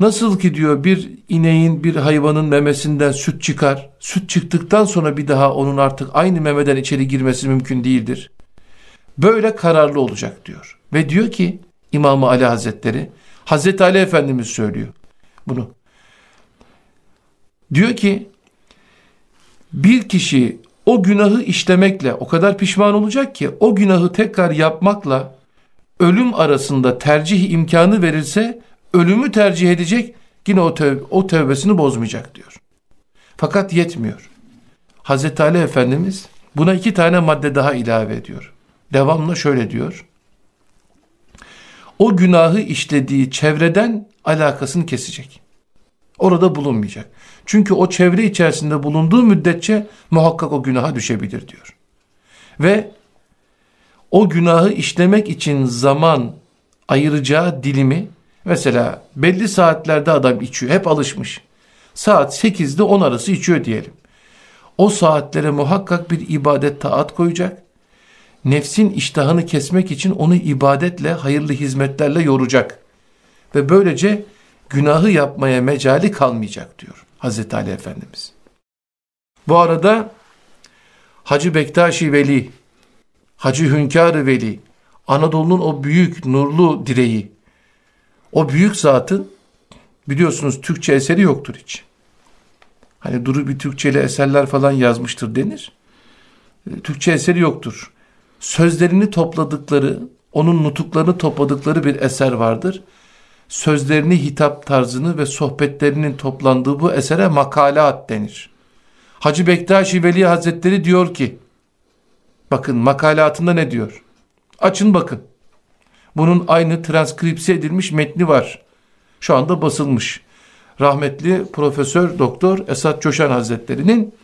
Nasıl ki diyor bir ineğin bir hayvanın memesinden süt çıkar. Süt çıktıktan sonra bir daha onun artık aynı memeden içeri girmesi mümkün değildir. Böyle kararlı olacak diyor. Ve diyor ki İmam Ali Hazretleri, Hazreti Ali Efendimiz söylüyor bunu. Diyor ki bir kişi o günahı işlemekle o kadar pişman olacak ki o günahı tekrar yapmakla ölüm arasında tercih imkanı verilse ölümü tercih edecek yine o, tev o tevbesini bozmayacak diyor. Fakat yetmiyor. Hazreti Ali Efendimiz buna iki tane madde daha ilave ediyor. Devamlı şöyle diyor. O günahı işlediği çevreden alakasını kesecek. Orada bulunmayacak. Çünkü o çevre içerisinde bulunduğu müddetçe muhakkak o günaha düşebilir diyor. Ve o günahı işlemek için zaman ayıracağı dilimi mesela belli saatlerde adam içiyor hep alışmış. Saat 8'de 10 arası içiyor diyelim. O saatlere muhakkak bir ibadet taat koyacak. Nefsin iştahını kesmek için onu ibadetle, hayırlı hizmetlerle yoracak. Ve böylece günahı yapmaya mecali kalmayacak diyor Hazreti Ali Efendimiz. Bu arada Hacı Bektaşi Veli, Hacı Hünkâr Veli, Anadolu'nun o büyük nurlu direği, o büyük zatın biliyorsunuz Türkçe eseri yoktur hiç. Hani duru bir Türkçeli eserler falan yazmıştır denir. E, Türkçe eseri yoktur. Sözlerini topladıkları, onun nutuklarını topladıkları bir eser vardır sözlerini, hitap tarzını ve sohbetlerinin toplandığı bu esere makalat denir. Hacı Bektaşi Veli Hazretleri diyor ki, bakın makalatında ne diyor? Açın bakın. Bunun aynı transkripsi edilmiş metni var. Şu anda basılmış. Rahmetli Profesör Doktor Esat Coşan Hazretleri'nin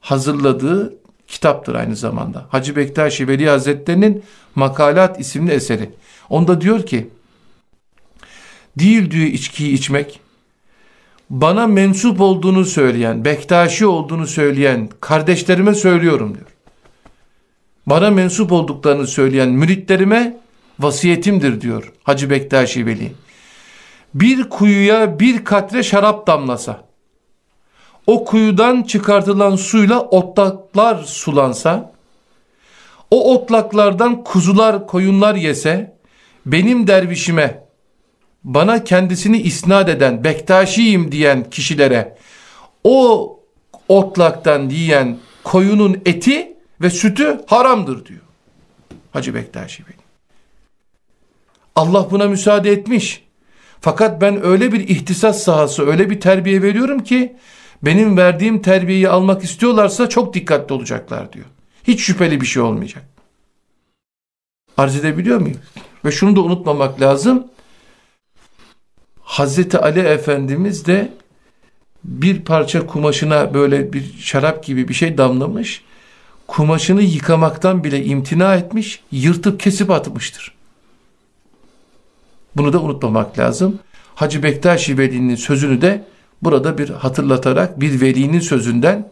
hazırladığı kitaptır aynı zamanda. Hacı Bektaşi Veli Hazretleri'nin Makalat isimli eseri. Onda diyor ki, değil diyor içkiyi içmek. Bana mensup olduğunu söyleyen, Bektaşi olduğunu söyleyen kardeşlerime söylüyorum diyor. Bana mensup olduklarını söyleyen müritlerime vasiyetimdir diyor Hacı Bektaşi Veli. Bir kuyuya bir katre şarap damlasa, o kuyudan çıkartılan suyla otlaklar sulansa, o otlaklardan kuzular koyunlar yese, benim dervişime bana kendisini isnat eden, Bektaşiyim diyen kişilere o otlaktan yiyen koyunun eti ve sütü haramdır diyor. Hacı Bektaşi Bey. Allah buna müsaade etmiş. Fakat ben öyle bir ihtisas sahası, öyle bir terbiye veriyorum ki benim verdiğim terbiyeyi almak istiyorlarsa çok dikkatli olacaklar diyor. Hiç şüpheli bir şey olmayacak. Arz edebiliyor muyum? Ve şunu da unutmamak lazım. Hazreti Ali Efendimiz de bir parça kumaşına böyle bir şarap gibi bir şey damlamış. Kumaşını yıkamaktan bile imtina etmiş, yırtıp kesip atmıştır. Bunu da unutmamak lazım. Hacı Bektaşi Veli'nin sözünü de burada bir hatırlatarak bir velinin sözünden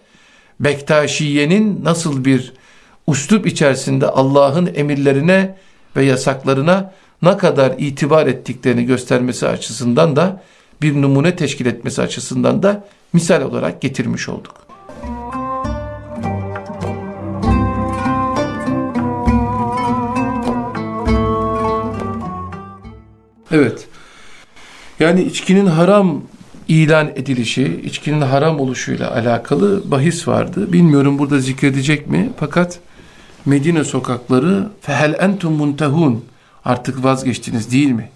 Bektaşiye'nin nasıl bir uslup içerisinde Allah'ın emirlerine ve yasaklarına ne kadar itibar ettiklerini göstermesi açısından da bir numune teşkil etmesi açısından da misal olarak getirmiş olduk. Evet. Yani içkinin haram ilan edilişi, içkinin haram oluşuyla alakalı bahis vardı. Bilmiyorum burada zikredecek mi? Fakat Medine sokakları fehel entum muntehun Artık vazgeçtiniz değil mi?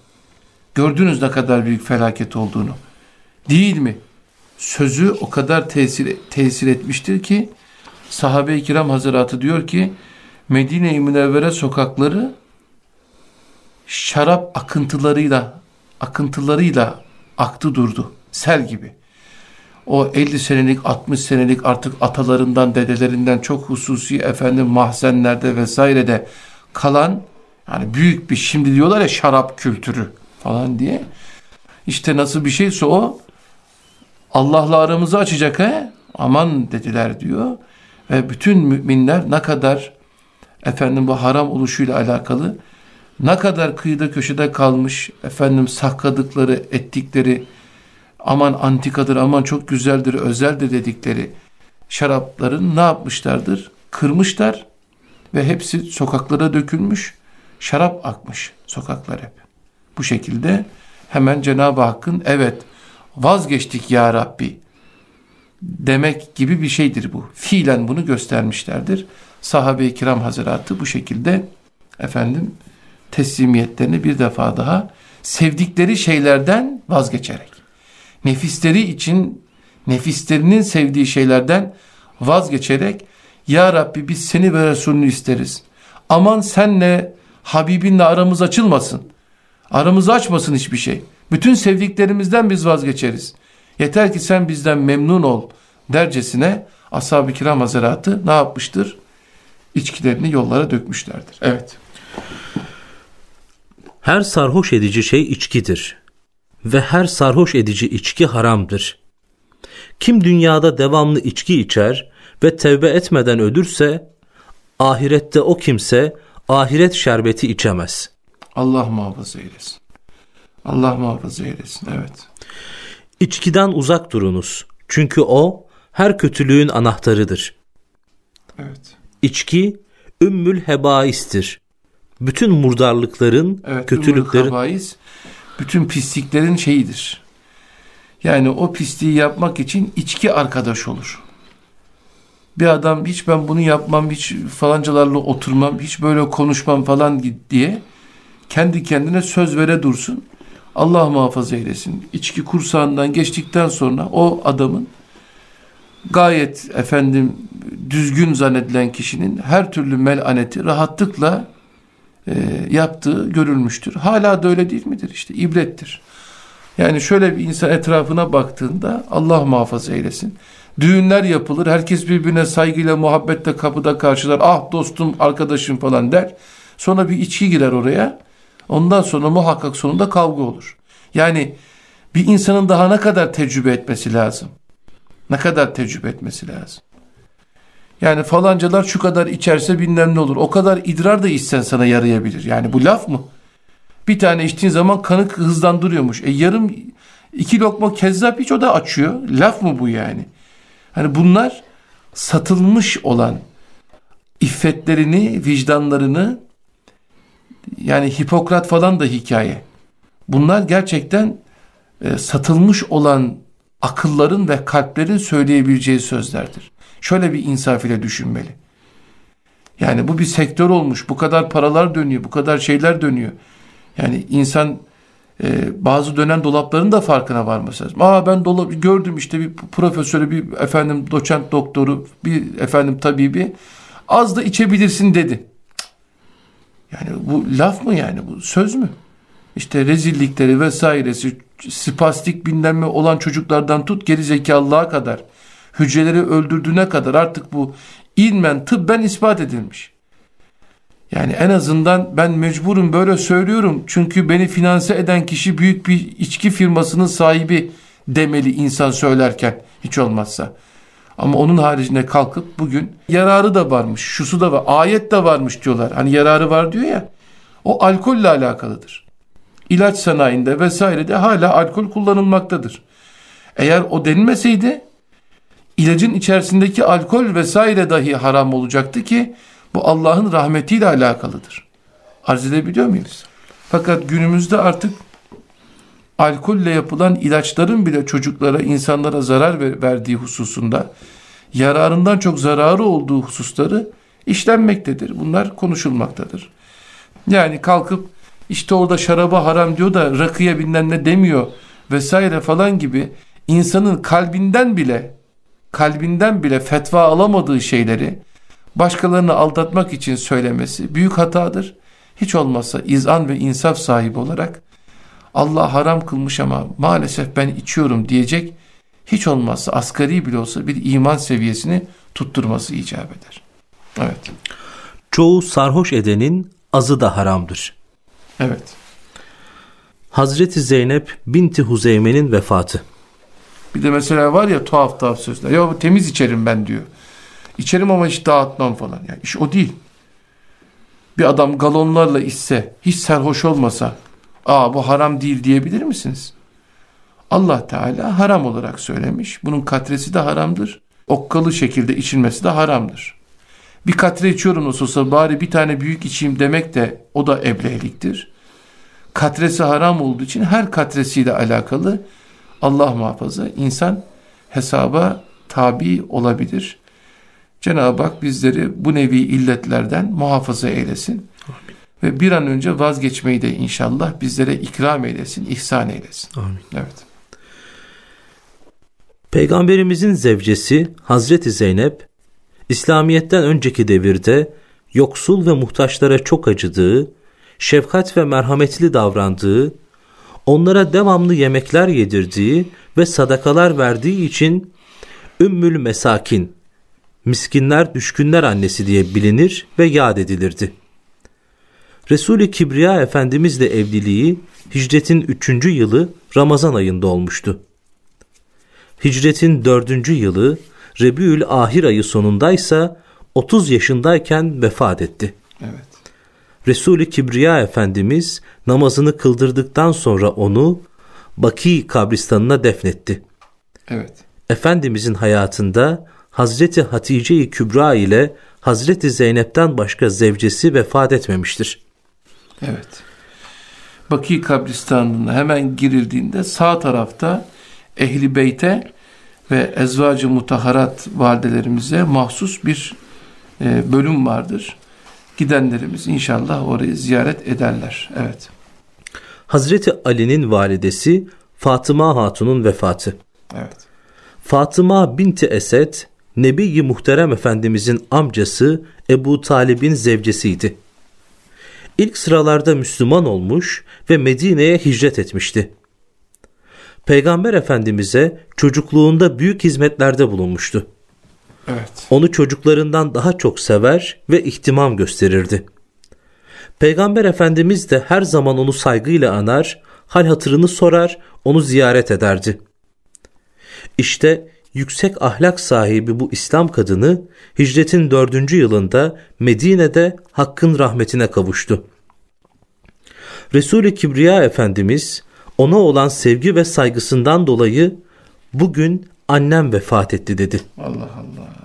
Gördünüz ne kadar büyük felaket olduğunu. Değil mi? Sözü o kadar tesir, tesir etmiştir ki sahabe-i kiram hazıratı diyor ki Medine-i Münevvere sokakları şarap akıntılarıyla akıntılarıyla aktı durdu. Sel gibi. O 50 senelik 60 senelik artık atalarından dedelerinden çok hususi efendim mahzenlerde vesairede kalan yani büyük bir şimdi diyorlar ya şarap kültürü falan diye. İşte nasıl bir şeyse o Allah'la aramızı açacak he? Aman dediler diyor. Ve bütün müminler ne kadar efendim bu haram oluşuyla alakalı ne kadar kıyıda köşede kalmış efendim sakladıkları ettikleri aman antikadır, aman çok güzeldir, özeldir dedikleri şarapların ne yapmışlardır? Kırmışlar ve hepsi sokaklara dökülmüş, şarap akmış sokaklar hep. Bu şekilde hemen Cenab-ı Hakk'ın evet vazgeçtik ya Rabbi demek gibi bir şeydir bu. Fiilen bunu göstermişlerdir. Sahabe-i kiram hazıratı bu şekilde efendim teslimiyetlerini bir defa daha sevdikleri şeylerden vazgeçerek nefisleri için nefislerinin sevdiği şeylerden vazgeçerek Ya Rabbi biz seni ve Resulünü isteriz. Aman senle Habibinle aramız açılmasın. Aramızı açmasın hiçbir şey. Bütün sevdiklerimizden biz vazgeçeriz. Yeter ki sen bizden memnun ol dercesine ashab-ı kiram hazaratı ne yapmıştır? İçkilerini yollara dökmüşlerdir. Evet. Her sarhoş edici şey içkidir ve her sarhoş edici içki haramdır. Kim dünyada devamlı içki içer ve tevbe etmeden ölürse ahirette o kimse ahiret şerbeti içemez. Allah muhafaza eylesin. Allah muhafaza eylesin. Evet. İçkiden uzak durunuz. Çünkü o her kötülüğün anahtarıdır. Evet. İçki ümmül hebaistir. Bütün murdarlıkların, evet, kötülüklerin habais, bütün pisliklerin şeyidir. Yani o pisliği yapmak için içki arkadaş olur. Bir adam hiç ben bunu yapmam, hiç falancalarla oturmam, hiç böyle konuşmam falan diye kendi kendine söz vere dursun. Allah muhafaza eylesin. İçki kursağından geçtikten sonra o adamın gayet efendim düzgün zannedilen kişinin her türlü melaneti rahatlıkla e, yaptığı görülmüştür. Hala da öyle değil midir? İşte ibrettir. Yani şöyle bir insan etrafına baktığında Allah muhafaza eylesin. Düğünler yapılır. Herkes birbirine saygıyla, muhabbetle kapıda karşılar. Ah dostum, arkadaşım falan der. Sonra bir içki girer oraya. Ondan sonra muhakkak sonunda kavga olur. Yani bir insanın daha ne kadar tecrübe etmesi lazım? Ne kadar tecrübe etmesi lazım? Yani falancalar şu kadar içerse bilmem ne olur. O kadar idrar da içsen sana yarayabilir. Yani bu laf mı? Bir tane içtiğin zaman kanı hızlandırıyormuş. E yarım iki lokma kezzap iç o da açıyor. Laf mı bu yani? Hani bunlar satılmış olan iffetlerini, vicdanlarını yani Hipokrat falan da hikaye. Bunlar gerçekten e, satılmış olan akılların ve kalplerin söyleyebileceği sözlerdir. Şöyle bir insaf ile düşünmeli. Yani bu bir sektör olmuş. Bu kadar paralar dönüyor. Bu kadar şeyler dönüyor. Yani insan e, bazı dönen dolapların da farkına varması lazım. Aa ben dolap gördüm işte bir profesörü, bir efendim doçent doktoru, bir efendim tabibi az da içebilirsin dedi. Yani bu laf mı yani bu söz mü? İşte rezillikleri vesairesi spastik bilmem olan çocuklardan tut geri zekalılığa kadar hücreleri öldürdüğüne kadar artık bu ilmen tıbben ispat edilmiş. Yani en azından ben mecburum böyle söylüyorum çünkü beni finanse eden kişi büyük bir içki firmasının sahibi demeli insan söylerken hiç olmazsa. Ama onun haricinde kalkıp bugün yararı da varmış, şusu da var, ayet de varmış diyorlar. Hani yararı var diyor ya. O alkolle alakalıdır. İlaç sanayinde vesairede hala alkol kullanılmaktadır. Eğer o denilmeseydi ilacın içerisindeki alkol vesaire dahi haram olacaktı ki bu Allah'ın rahmetiyle alakalıdır. Arz edebiliyor muyuz? Fakat günümüzde artık alkolle yapılan ilaçların bile çocuklara, insanlara zarar verdiği hususunda yararından çok zararı olduğu hususları işlenmektedir. Bunlar konuşulmaktadır. Yani kalkıp işte orada şaraba haram diyor da rakıya bilmem ne demiyor vesaire falan gibi insanın kalbinden bile kalbinden bile fetva alamadığı şeyleri başkalarını aldatmak için söylemesi büyük hatadır. Hiç olmazsa izan ve insaf sahibi olarak Allah haram kılmış ama maalesef ben içiyorum diyecek hiç olmazsa asgari bile olsa bir iman seviyesini tutturması icap eder. Evet. Çoğu sarhoş edenin azı da haramdır. Evet. Hazreti Zeynep binti Huzeyme'nin vefatı. Bir de mesela var ya tuhaf tuhaf sözler. Ya temiz içerim ben diyor. İçerim ama hiç dağıtmam falan. Yani iş o değil. Bir adam galonlarla içse, hiç serhoş olmasa, aa bu haram değil diyebilir misiniz? Allah Teala haram olarak söylemiş. Bunun katresi de haramdır. Okkalı şekilde içilmesi de haramdır. Bir katre içiyorum nasılsa bari bir tane büyük içeyim demek de o da ebleheliktir. Katresi haram olduğu için her katresiyle alakalı Allah muhafaza insan hesaba tabi olabilir. Cenab-ı Hak bizleri bu nevi illetlerden muhafaza eylesin. Amin. Ve bir an önce vazgeçmeyi de inşallah bizlere ikram eylesin, ihsan eylesin. Amin. Evet. Peygamberimizin zevcesi Hazreti Zeynep, İslamiyet'ten önceki devirde yoksul ve muhtaçlara çok acıdığı, şefkat ve merhametli davrandığı, onlara devamlı yemekler yedirdiği ve sadakalar verdiği için Ümmül Mesakin, miskinler düşkünler annesi diye bilinir ve yad edilirdi. Resul-i Kibriya Efendimizle evliliği hicretin 3. yılı Ramazan ayında olmuştu. Hicretin 4. yılı Rebiül Ahir ayı sonundaysa 30 yaşındayken vefat etti. Evet. Resul-i Kibriya Efendimiz namazını kıldırdıktan sonra onu Baki kabristanına defnetti. Evet. Efendimizin hayatında Hazreti Hatice-i Kübra ile Hazreti Zeynep'ten başka zevcesi vefat etmemiştir. Evet. Baki kabristanına hemen girildiğinde sağ tarafta Ehli Beyt'e ve Ezvacı Mutaharat validelerimize mahsus bir e, bölüm vardır. Gidenlerimiz inşallah orayı ziyaret ederler. Evet. Hazreti Ali'nin validesi Fatıma Hatun'un vefatı. Evet. Fatıma binti Esed, Nebi-i Muhterem Efendimizin amcası Ebu Talib'in zevcesiydi. İlk sıralarda Müslüman olmuş ve Medine'ye hicret etmişti. Peygamber Efendimiz'e çocukluğunda büyük hizmetlerde bulunmuştu. Evet. Onu çocuklarından daha çok sever ve ihtimam gösterirdi. Peygamber Efendimiz de her zaman onu saygıyla anar, hal hatırını sorar, onu ziyaret ederdi. İşte yüksek ahlak sahibi bu İslam kadını hicretin dördüncü yılında Medine'de Hakk'ın rahmetine kavuştu. Resul-i Kibriya Efendimiz ona olan sevgi ve saygısından dolayı bugün annem vefat etti dedi. Allah Allah.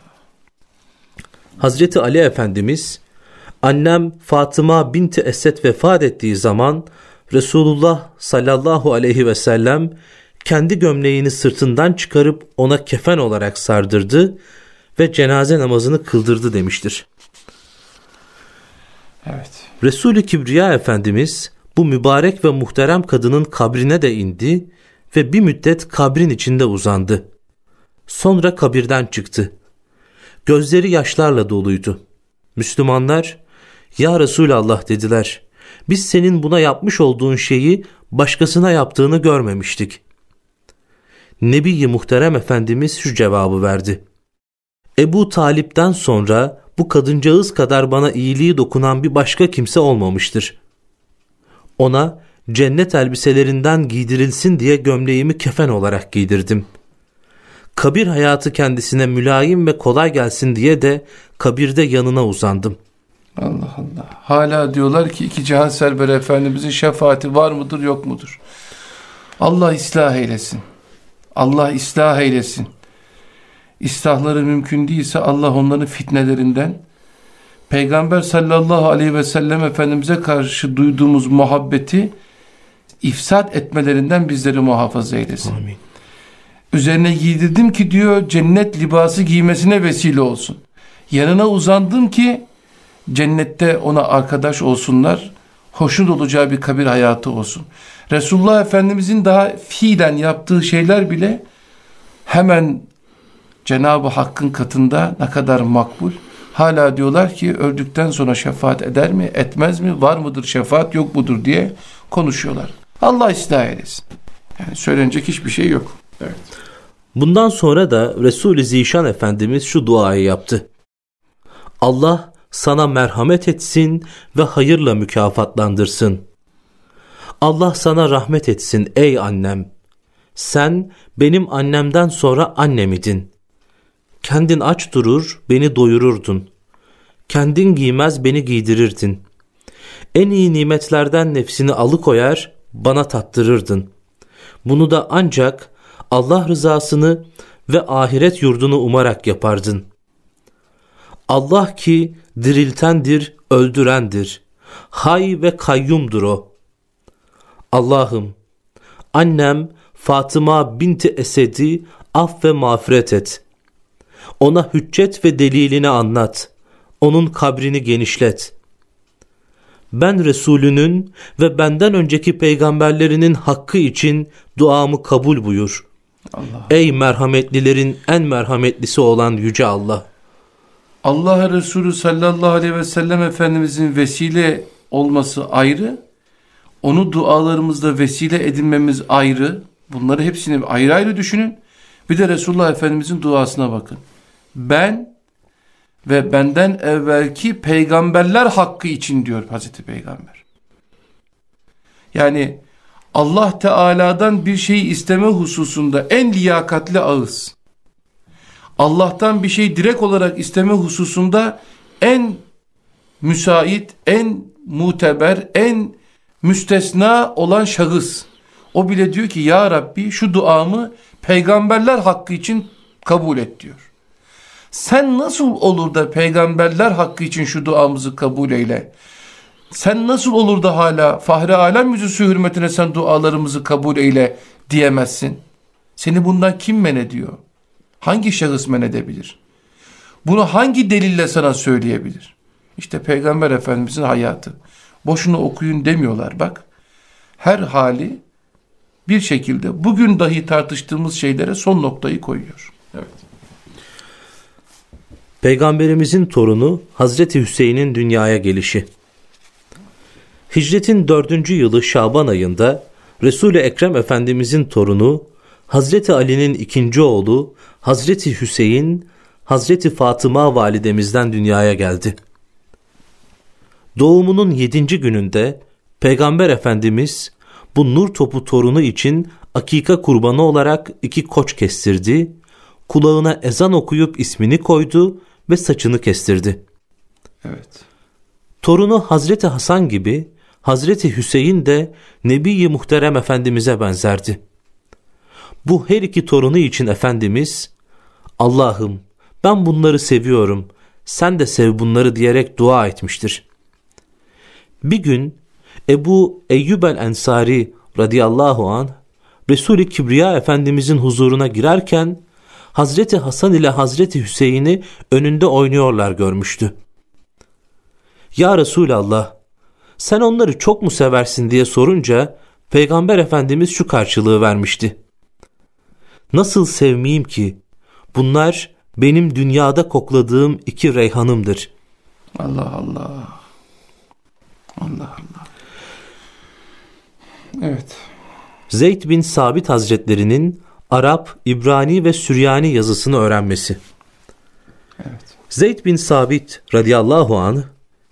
Hazreti Ali Efendimiz annem Fatıma binti Esed vefat ettiği zaman Resulullah sallallahu aleyhi ve sellem kendi gömleğini sırtından çıkarıp ona kefen olarak sardırdı ve cenaze namazını kıldırdı demiştir. Evet. Resul-i Kibriya Efendimiz bu mübarek ve muhterem kadının kabrine de indi ve bir müddet kabrin içinde uzandı. Sonra kabirden çıktı. Gözleri yaşlarla doluydu. Müslümanlar, Ya Resulallah dediler, biz senin buna yapmış olduğun şeyi başkasına yaptığını görmemiştik. Nebi-i Muhterem Efendimiz şu cevabı verdi. Ebu Talip'ten sonra bu kadıncağız kadar bana iyiliği dokunan bir başka kimse olmamıştır. Ona cennet elbiselerinden giydirilsin diye gömleğimi kefen olarak giydirdim. Kabir hayatı kendisine mülayim ve kolay gelsin diye de kabirde yanına uzandım. Allah Allah. Hala diyorlar ki iki cihan serber efendimizin şefaati var mıdır yok mudur? Allah ıslah eylesin. Allah ıslah eylesin. İslahları mümkün değilse Allah onların fitnelerinden Peygamber sallallahu aleyhi ve sellem Efendimiz'e karşı duyduğumuz muhabbeti ifsat etmelerinden bizleri muhafaza eylesin. Amin. Üzerine giydirdim ki diyor cennet libası giymesine vesile olsun. Yanına uzandım ki cennette ona arkadaş olsunlar. Hoşnut olacağı bir kabir hayatı olsun. Resulullah Efendimizin daha fiilen yaptığı şeyler bile hemen Cenab-ı Hakk'ın katında ne kadar makbul. Hala diyorlar ki öldükten sonra şefaat eder mi, etmez mi, var mıdır şefaat, yok mudur diye konuşuyorlar. Allah ıslah eylesin. Yani söylenecek hiçbir şey yok. Bundan sonra da Resul-i Zişan Efendimiz şu duayı yaptı. Allah sana merhamet etsin ve hayırla mükafatlandırsın. Allah sana rahmet etsin ey annem. Sen benim annemden sonra annemidin. Kendin aç durur, beni doyururdun. Kendin giymez, beni giydirirdin. En iyi nimetlerden nefsini alıkoyar, bana tattırırdın. Bunu da ancak Allah rızasını ve ahiret yurdunu umarak yapardın. Allah ki diriltendir, öldürendir. Hay ve kayyumdur o. Allah'ım, annem Fatıma binti Esed'i af ve mağfiret et. Ona hüccet ve delilini anlat. Onun kabrini genişlet. Ben Resulünün ve benden önceki peygamberlerinin hakkı için duamı kabul buyur. Allah. Ey merhametlilerin en merhametlisi olan Yüce Allah. Allah Resulü sallallahu aleyhi ve sellem Efendimizin vesile olması ayrı, onu dualarımızda vesile edinmemiz ayrı, bunları hepsini ayrı ayrı düşünün. Bir de Resulullah Efendimizin duasına bakın. Ben ve benden evvelki peygamberler hakkı için diyor Hazreti Peygamber. Yani Allah Teala'dan bir şeyi isteme hususunda en liyakatli ağız. Allah'tan bir şey direkt olarak isteme hususunda en müsait, en muteber, en müstesna olan şahıs. O bile diyor ki ya Rabbi şu duamı peygamberler hakkı için kabul et diyor. Sen nasıl olur da peygamberler hakkı için şu duamızı kabul eyle? Sen nasıl olur da hala Fahri Alem yüzüsü hürmetine sen dualarımızı kabul eyle diyemezsin? Seni bundan kim men ediyor? Hangi şahıs men edebilir? Bunu hangi delille sana söyleyebilir? İşte Peygamber Efendimizin hayatı. Boşuna okuyun demiyorlar bak. Her hali bir şekilde bugün dahi tartıştığımız şeylere son noktayı koyuyor. Evet. Peygamberimizin torunu Hazreti Hüseyin'in dünyaya gelişi. Hicretin dördüncü yılı Şaban ayında Resul-i Ekrem Efendimizin torunu Hazreti Ali'nin ikinci oğlu Hazreti Hüseyin Hazreti Fatıma validemizden dünyaya geldi. Doğumunun yedinci gününde Peygamber Efendimiz bu nur topu torunu için akika kurbanı olarak iki koç kestirdi, kulağına ezan okuyup ismini koydu ve saçını kestirdi. Evet. Torunu Hazreti Hasan gibi Hazreti Hüseyin de Nebi-i Muhterem Efendimiz'e benzerdi. Bu her iki torunu için Efendimiz Allah'ım ben bunları seviyorum sen de sev bunları diyerek dua etmiştir. Bir gün Ebu Eyyub el Ensari radıyallahu an Resul-i Kibriya Efendimizin huzuruna girerken Hazreti Hasan ile Hazreti Hüseyin'i önünde oynuyorlar görmüştü. Ya Resulallah sen onları çok mu seversin diye sorunca Peygamber Efendimiz şu karşılığı vermişti. Nasıl sevmeyeyim ki? Bunlar benim dünyada kokladığım iki reyhanımdır. Allah Allah. Allah Allah. Evet. Zeyd bin Sabit Hazretlerinin Arap, İbrani ve Süryani yazısını öğrenmesi. Evet. Zeyd bin Sabit radıyallahu anh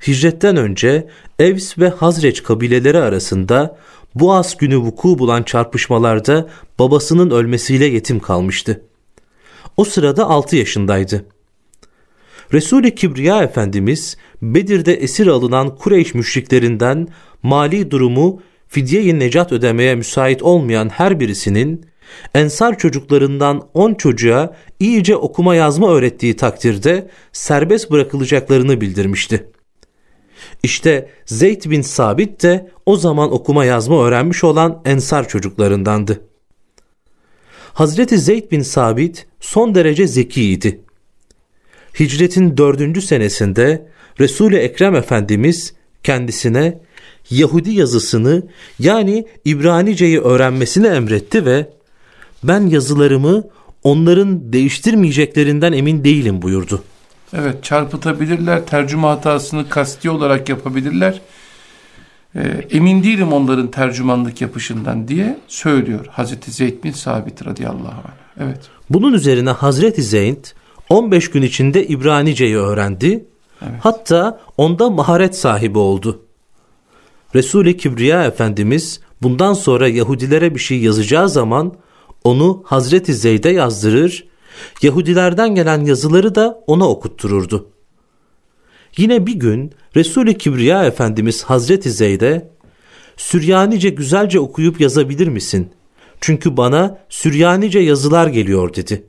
hicretten önce Evs ve Hazreç kabileleri arasında Boğaz günü vuku bulan çarpışmalarda babasının ölmesiyle yetim kalmıştı. O sırada 6 yaşındaydı. Resul-i Kibriya Efendimiz Bedir'de esir alınan Kureyş müşriklerinden mali durumu fidye-i necat ödemeye müsait olmayan her birisinin Ensar çocuklarından 10 çocuğa iyice okuma yazma öğrettiği takdirde serbest bırakılacaklarını bildirmişti. İşte Zeyd bin Sabit de o zaman okuma yazma öğrenmiş olan Ensar çocuklarındandı. Hazreti Zeyd bin Sabit son derece zekiydi. Hicretin dördüncü senesinde Resul-i Ekrem Efendimiz kendisine Yahudi yazısını yani İbranice'yi öğrenmesini emretti ve ben yazılarımı onların değiştirmeyeceklerinden emin değilim buyurdu. Evet çarpıtabilirler, tercüme hatasını kasti olarak yapabilirler. E, emin değilim onların tercümanlık yapışından diye söylüyor Hazreti Zeyd bin Sabit radıyallahu anh. Evet. Bunun üzerine Hazreti Zeyd 15 gün içinde İbranice'yi öğrendi. Evet. Hatta onda maharet sahibi oldu. Resul-i Kibriya Efendimiz bundan sonra Yahudilere bir şey yazacağı zaman onu Hazreti Zeyd'e yazdırır, Yahudilerden gelen yazıları da ona okuttururdu. Yine bir gün Resul-i Kibriya Efendimiz Hazreti Zeyd'e Süryanice güzelce okuyup yazabilir misin? Çünkü bana Süryanice yazılar geliyor dedi.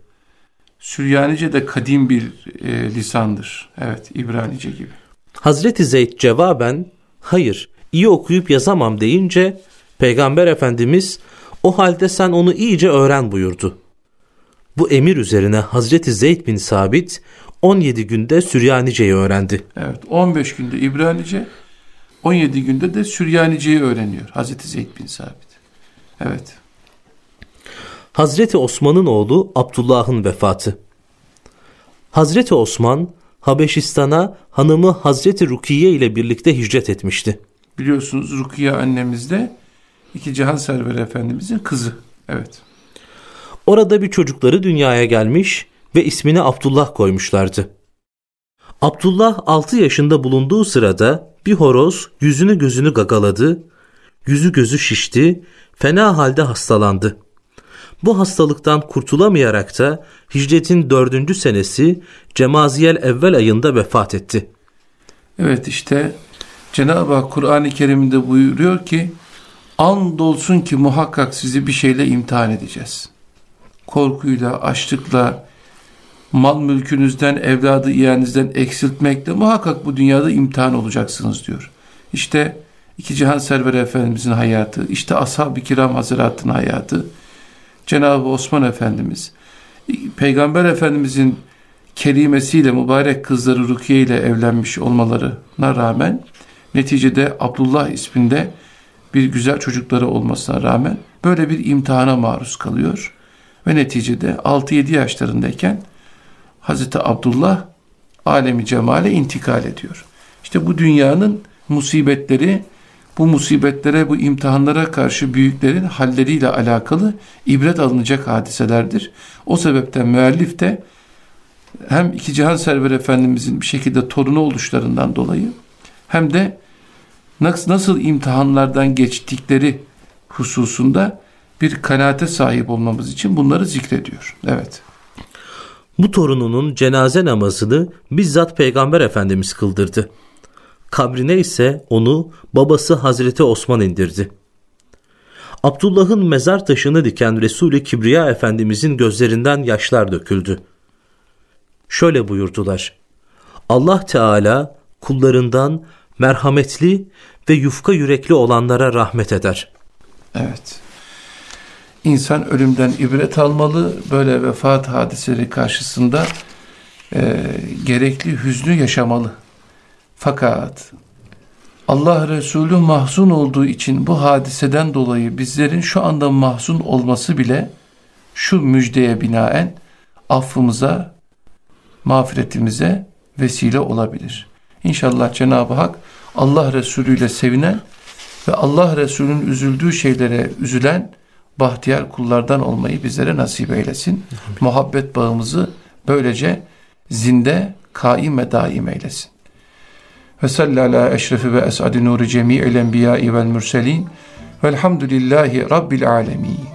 Süryanice de kadim bir e, lisandır. Evet İbranice gibi. Hazreti Zeyd cevaben hayır iyi okuyup yazamam deyince Peygamber Efendimiz o halde sen onu iyice öğren buyurdu. Bu emir üzerine Hazreti Zeyd bin Sabit 17 günde Süryanice'yi öğrendi. Evet 15 günde İbranice 17 günde de Süryanice'yi öğreniyor Hazreti Zeyd bin Sabit. Evet. Hazreti Osman'ın oğlu Abdullah'ın vefatı. Hazreti Osman Habeşistan'a hanımı Hazreti Rukiye ile birlikte hicret etmişti. Biliyorsunuz Rukiye annemiz de iki cihan serveri efendimizin kızı. Evet. Orada bir çocukları dünyaya gelmiş ve ismini Abdullah koymuşlardı. Abdullah 6 yaşında bulunduğu sırada bir horoz yüzünü gözünü gagaladı, yüzü gözü şişti, fena halde hastalandı. Bu hastalıktan kurtulamayarak da hicretin dördüncü senesi Cemaziyel evvel ayında vefat etti. Evet işte Cenab-ı Hak Kur'an-ı Kerim'de buyuruyor ki andolsun ki muhakkak sizi bir şeyle imtihan edeceğiz. Korkuyla, açlıkla, mal mülkünüzden, evladı iyanizden eksiltmekle muhakkak bu dünyada imtihan olacaksınız diyor. İşte iki cihan serveri efendimizin hayatı, işte ashab-ı kiram hazretinin hayatı, Cenab-ı Osman Efendimiz, Peygamber Efendimizin kerimesiyle mübarek kızları Rukiye ile evlenmiş olmalarına rağmen neticede Abdullah isminde bir güzel çocukları olmasına rağmen böyle bir imtihana maruz kalıyor ve neticede 6-7 yaşlarındayken Hazreti Abdullah alemi cemale intikal ediyor. İşte bu dünyanın musibetleri bu musibetlere, bu imtihanlara karşı büyüklerin halleriyle alakalı ibret alınacak hadiselerdir. O sebepten müellif de hem iki cihan server efendimizin bir şekilde torunu oluşlarından dolayı hem de nasıl imtihanlardan geçtikleri hususunda bir kanaate sahip olmamız için bunları zikrediyor. Evet. Bu torununun cenaze namazını bizzat Peygamber Efendimiz kıldırdı. Kabrine ise onu babası Hazreti Osman indirdi. Abdullah'ın mezar taşını diken Resul-i Kibriya Efendimizin gözlerinden yaşlar döküldü. Şöyle buyurdular. Allah Teala kullarından merhametli ve yufka yürekli olanlara rahmet eder. Evet. İnsan ölümden ibret almalı. Böyle vefat hadiseleri karşısında e, gerekli hüznü yaşamalı. Fakat Allah Resulü mahzun olduğu için bu hadiseden dolayı bizlerin şu anda mahzun olması bile şu müjdeye binaen affımıza, mağfiretimize vesile olabilir. İnşallah Cenab-ı Hak Allah Resulü ile sevinen ve Allah Resulü'nün üzüldüğü şeylere üzülen bahtiyar kullardan olmayı bizlere nasip eylesin. Amin. Muhabbet bağımızı böylece zinde, kaim ve daim eylesin. Ve sallala eşrefi ve es'adi nuri cemi'il enbiya'i vel mürselin velhamdülillahi rabbil alemin.